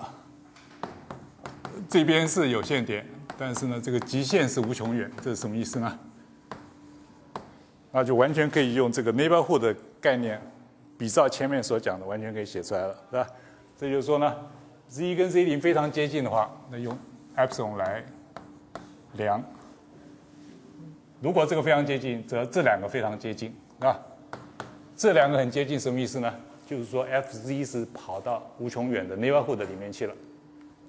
这边是有限点，但是呢，这个极限是无穷远，这是什么意思呢？那就完全可以用这个 neighborhood 的概念。比照前面所讲的，完全可以写出来了，是吧？这就是说呢，z 跟 z 零非常接近的话，那用 epsilon 来量。如果这个非常接近，则这两个非常接近，是吧？这两个很接近，什么意思呢？就是说 fz 是跑到无穷远的 neighborhood 里面去了，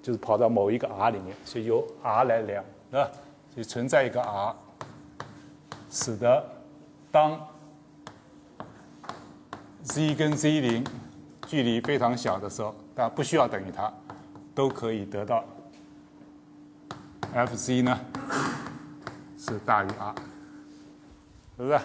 就是跑到某一个 r 里面，所以由 r 来量，是吧？所以存在一个 r，使得当 z 跟 z 零距离非常小的时候，但不需要等于它，都可以得到 f_z 呢是大于 r，是不是？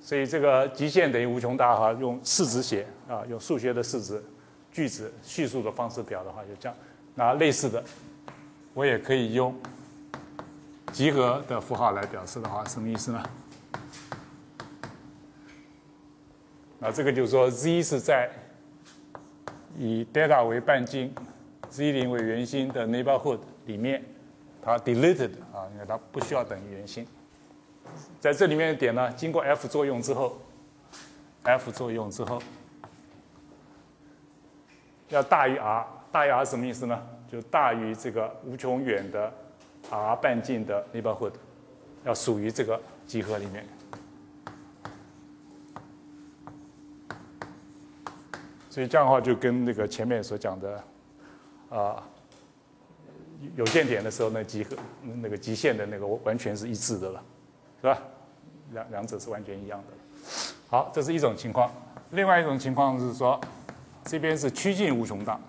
所以这个极限等于无穷大哈，用式子写啊，用数学的式子句子叙述的方式表的话，就这样。那类似的，我也可以用集合的符号来表示的话，什么意思呢？那这个就是说，z 是在以 delta 为半径，z 零为圆心的 neighborhood 里面，它 deleted 啊，因为它不需要等于圆心。在这里面的点呢，经过 F 作用之后，F 作用之后要大于 r，大于 r 什么意思呢？就大于这个无穷远的 r 半径的 neighborhood，要属于这个集合里面。所以这样的话，就跟那个前面所讲的，啊，有限点的时候，那集合那个极限的那个完全是一致的了，是吧？两两者是完全一样的。好，这是一种情况。另外一种情况是说，这边是趋近无穷大，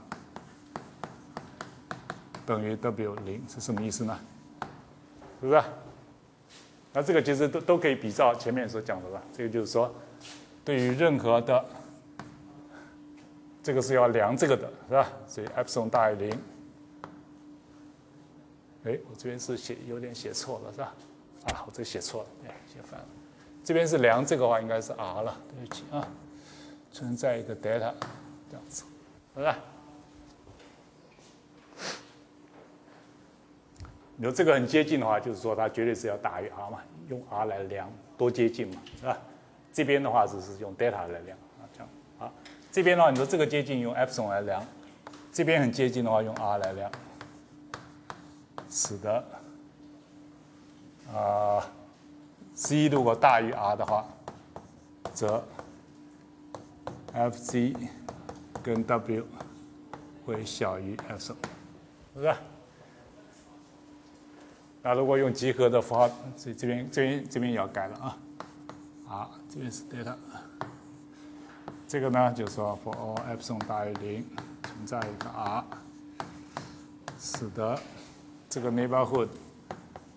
等于 W 零是什么意思呢？是不是？那这个其实都都可以比照前面所讲的吧？这个就是说，对于任何的。这个是要量这个的，是吧？所以 epsilon 大于零。哎，我这边是写有点写错了，是吧？啊，我这写错了，哎，写反了。这边是量这个话应该是 r 了，对不起啊，存在一个 delta 这样子，是吧？你说这个很接近的话，就是说它绝对是要大于 r 嘛，用 r 来量多接近嘛，是吧？这边的话只是用 delta 来量啊。这样啊，这边的话，你说这个接近用 epsilon 来量，这边很接近的话用 r 来量，使得啊 c 如果大于 r 的话，则 f_z 跟 w 会小于 epsilon，是不是？那如果用集合的符号，这这边这边这边也要改了啊，啊，这边是 delta。这个呢，就是说，for all epsilon 大于零，存在一个 r，使得这个 neighborhood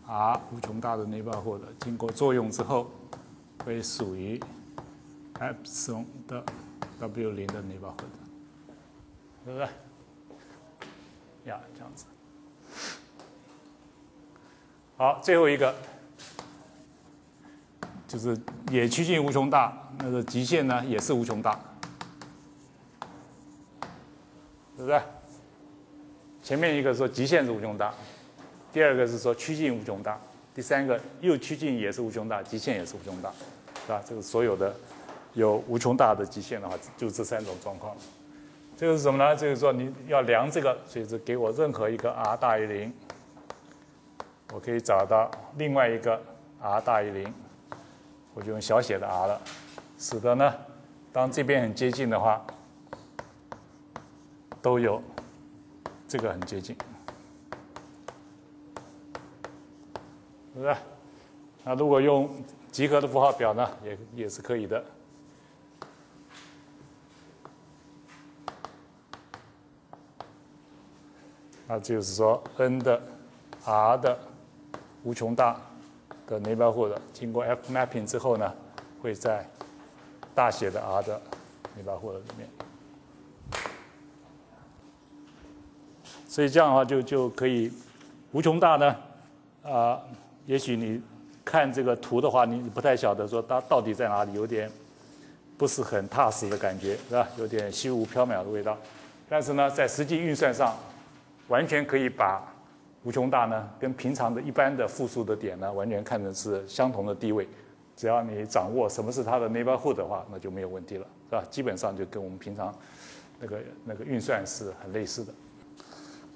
r 无穷大的 neighborhood 经过作用之后，会属于 epsilon 的 w 零的 neighborhood，是不是？呀，这样子。好，最后一个就是也趋近无穷大。那个极限呢，也是无穷大，是不是？前面一个说极限是无穷大，第二个是说趋近无穷大，第三个又趋近也是无穷大，极限也是无穷大，是吧？这个所有的有无穷大的极限的话，就这三种状况。这个是什么呢？就是说你要量这个，所以是给我任何一个 r 大于零，我可以找到另外一个 r 大于零，我就用小写的 r 了。使得呢，当这边很接近的话，都有这个很接近，是不是？那如果用集合的符号表呢，也也是可以的。那就是说，n 的 r 的无穷大的 neighborhood 经过 f mapping 之后呢，会在大写的 R 的内巴霍尔里面。所以这样的话就就可以无穷大呢，啊，也许你看这个图的话，你不太晓得说它到底在哪里，有点不是很踏实的感觉，是吧？有点虚无缥缈的味道。但是呢，在实际运算上，完全可以把无穷大呢跟平常的一般的复数的点呢，完全看成是相同的地位。只要你掌握什么是它的 neighborhood 的话，那就没有问题了，是吧？基本上就跟我们平常那个那个运算是很类似的。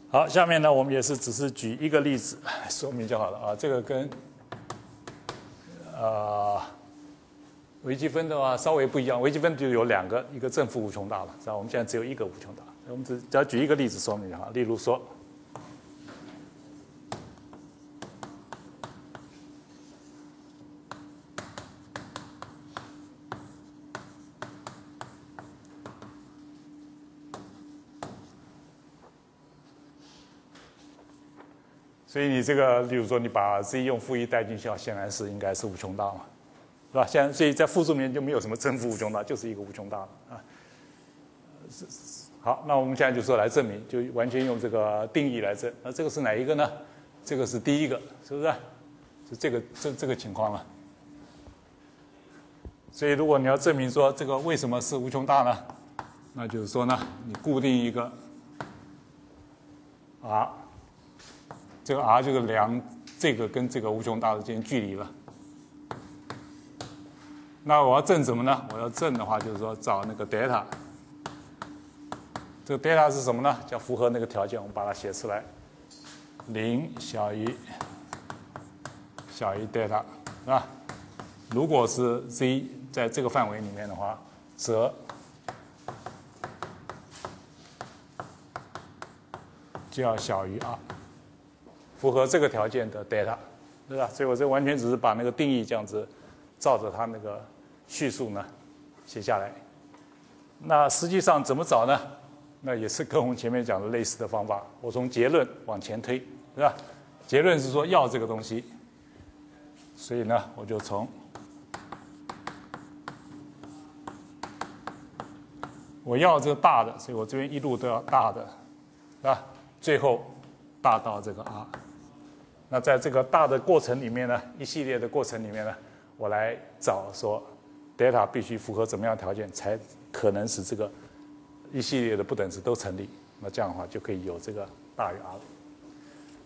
好，下面呢，我们也是只是举一个例子说明就好了啊。这个跟呃微积分的话稍微不一样，微积分就有两个，一个正负无穷大了，是吧？我们现在只有一个无穷大，我们只只要举一个例子说明就好。例如说。所以你这个，例如说你把 z 用负一代进去，显然是应该是无穷大嘛，是吧？现在所以在复数里面就没有什么正负无穷大，就是一个无穷大了啊。好，那我们现在就说来证明，就完全用这个定义来证。那这个是哪一个呢？这个是第一个，是不是？是这个这这个情况了。所以如果你要证明说这个为什么是无穷大呢？那就是说呢，你固定一个 r。这个 r 就是量这个跟这个无穷大之间距离了。那我要证什么呢？我要证的话，就是说找那个 delta。这个 delta 是什么呢？叫符合那个条件，我们把它写出来。零小于小于 delta，是吧？如果是 z 在这个范围里面的话，则就要小于 r。符合这个条件的 data，对吧？所以我这完全只是把那个定义这样子，照着它那个叙述呢写下来。那实际上怎么找呢？那也是跟我们前面讲的类似的方法。我从结论往前推，是吧？结论是说要这个东西，所以呢，我就从我要这个大的，所以我这边一路都要大的，是吧？最后大到这个 r。那在这个大的过程里面呢，一系列的过程里面呢，我来找说，delta 必须符合怎么样条件才可能使这个一系列的不等式都成立？那这样的话就可以有这个大于 r。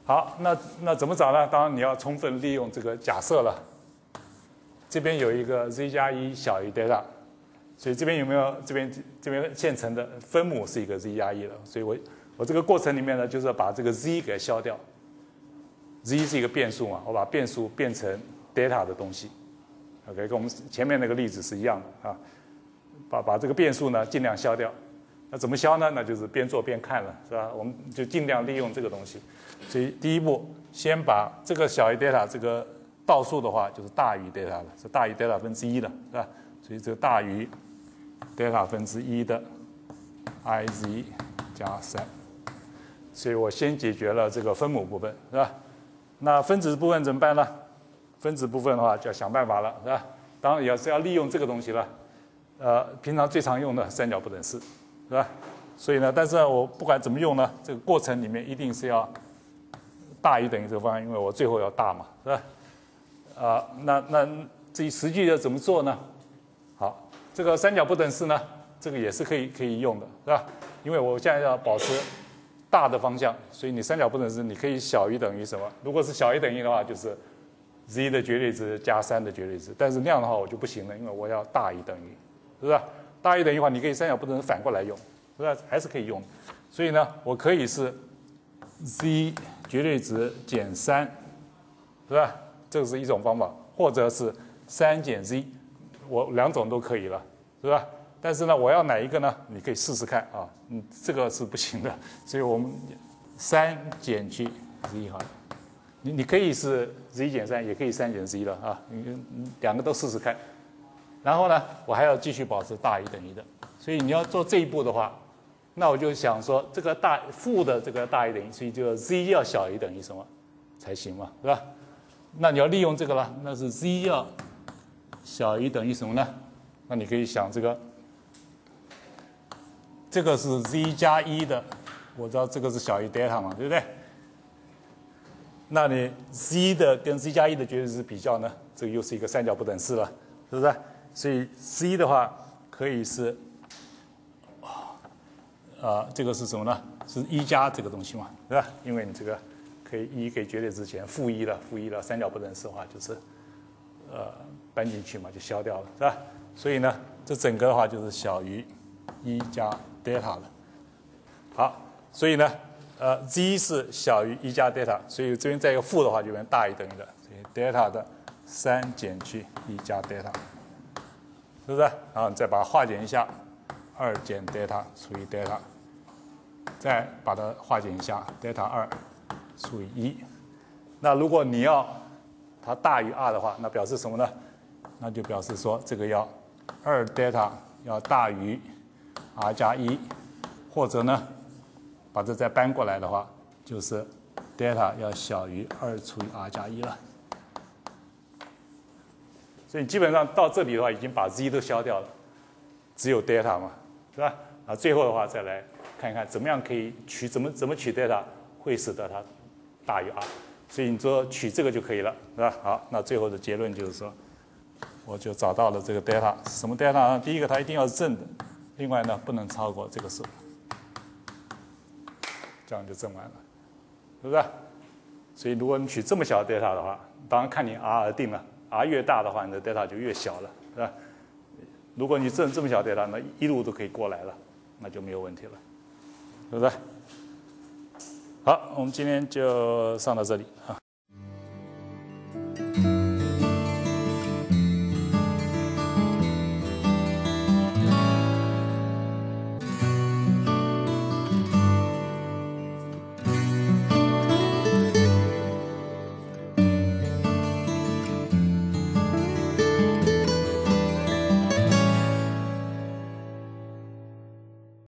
好，那那怎么找呢？当然你要充分利用这个假设了。这边有一个 z 加一小于 delta，所以这边有没有这边这边现成的分母是一个 z 加一了？所以我我这个过程里面呢，就是要把这个 z 给消掉。Z 是一个变数嘛，我把变数变成 data 的东西，OK，跟我们前面那个例子是一样的啊。把把这个变数呢尽量消掉，那怎么消呢？那就是边做边看了，是吧？我们就尽量利用这个东西。所以第一步，先把这个小于 data 这个倒数的话，就是大于 data 了，是大于 data 分之一的，是吧？所以这个大于 data 分之一的 i z 加三。所以我先解决了这个分母部分，是吧？那分子部分怎么办呢？分子部分的话就要想办法了，是吧？当然也是要利用这个东西了，呃，平常最常用的三角不等式，是吧？所以呢，但是我不管怎么用呢，这个过程里面一定是要大于等于这个方案，因为我最后要大嘛，是吧？啊，那那至于实际要怎么做呢？好，这个三角不等式呢，这个也是可以可以用的，是吧？因为我现在要保持。大的方向，所以你三角不等式你可以小于等于什么？如果是小于等于的话，就是 z 的绝对值加三的绝对值。但是那样的话我就不行了，因为我要大于等于，是不是？大于等于的话，你可以三角不等式反过来用，是不是？还是可以用。所以呢，我可以是 z 绝对值减三，是吧？这是一种方法，或者是三减 z，我两种都可以了，是吧？但是呢，我要哪一个呢？你可以试试看啊，嗯，这个是不行的，所以我们三减去 z 哈，你你可以是 z 减三，也可以三减 z 了啊，你两个都试试看。然后呢，我还要继续保持大于等于的，所以你要做这一步的话，那我就想说，这个大负的这个大于等于，所以就 z 要小于等于什么才行嘛，是吧？那你要利用这个了，那是 z 要小于等于什么呢？那你可以想这个，这个是 z 加一的，我知道这个是小于 delta 嘛，对不对？那你 z 的跟 z 加一的绝对值比较呢，这个又是一个三角不等式了，是不是？所以 c 的话可以是，啊，这个是什么呢？是一加这个东西嘛，对吧？因为你这个可以一给绝对值前负一了，负一了，三角不等式的话就是，呃，搬进去嘛，就消掉了，是吧？所以呢，这整个的话就是小于一加 delta 了。好，所以呢，呃，z 是小于一加 delta，所以这边再一个负的话就变大于等于的，所以 delta 的三减去一加 delta，是不是？然后你再把它化简一下，二减 delta 除以 delta，再把它化简一下，delta 二除以一。那如果你要它大于二的话，那表示什么呢？那就表示说这个要。二 delta 要大于 r 加一，或者呢，把这再搬过来的话，就是 delta 要小于二除以 r 加一了。所以基本上到这里的话，已经把 z 都消掉了，只有 delta 嘛，是吧？啊，最后的话再来看一看，怎么样可以取怎么怎么取 delta 会使得它大于 r，所以你说取这个就可以了，是吧？好，那最后的结论就是说。我就找到了这个 delta 什么 delta 呢？第一个它一定要是正的，另外呢不能超过这个数，这样就证完了，是不是？所以如果你取这么小的 delta 的话，当然看你 r 而定了，r 越大的话，你的 delta 就越小了，是吧？如果你证这么小 delta，那一路都可以过来了，那就没有问题了，是不是？好，我们今天就上到这里啊。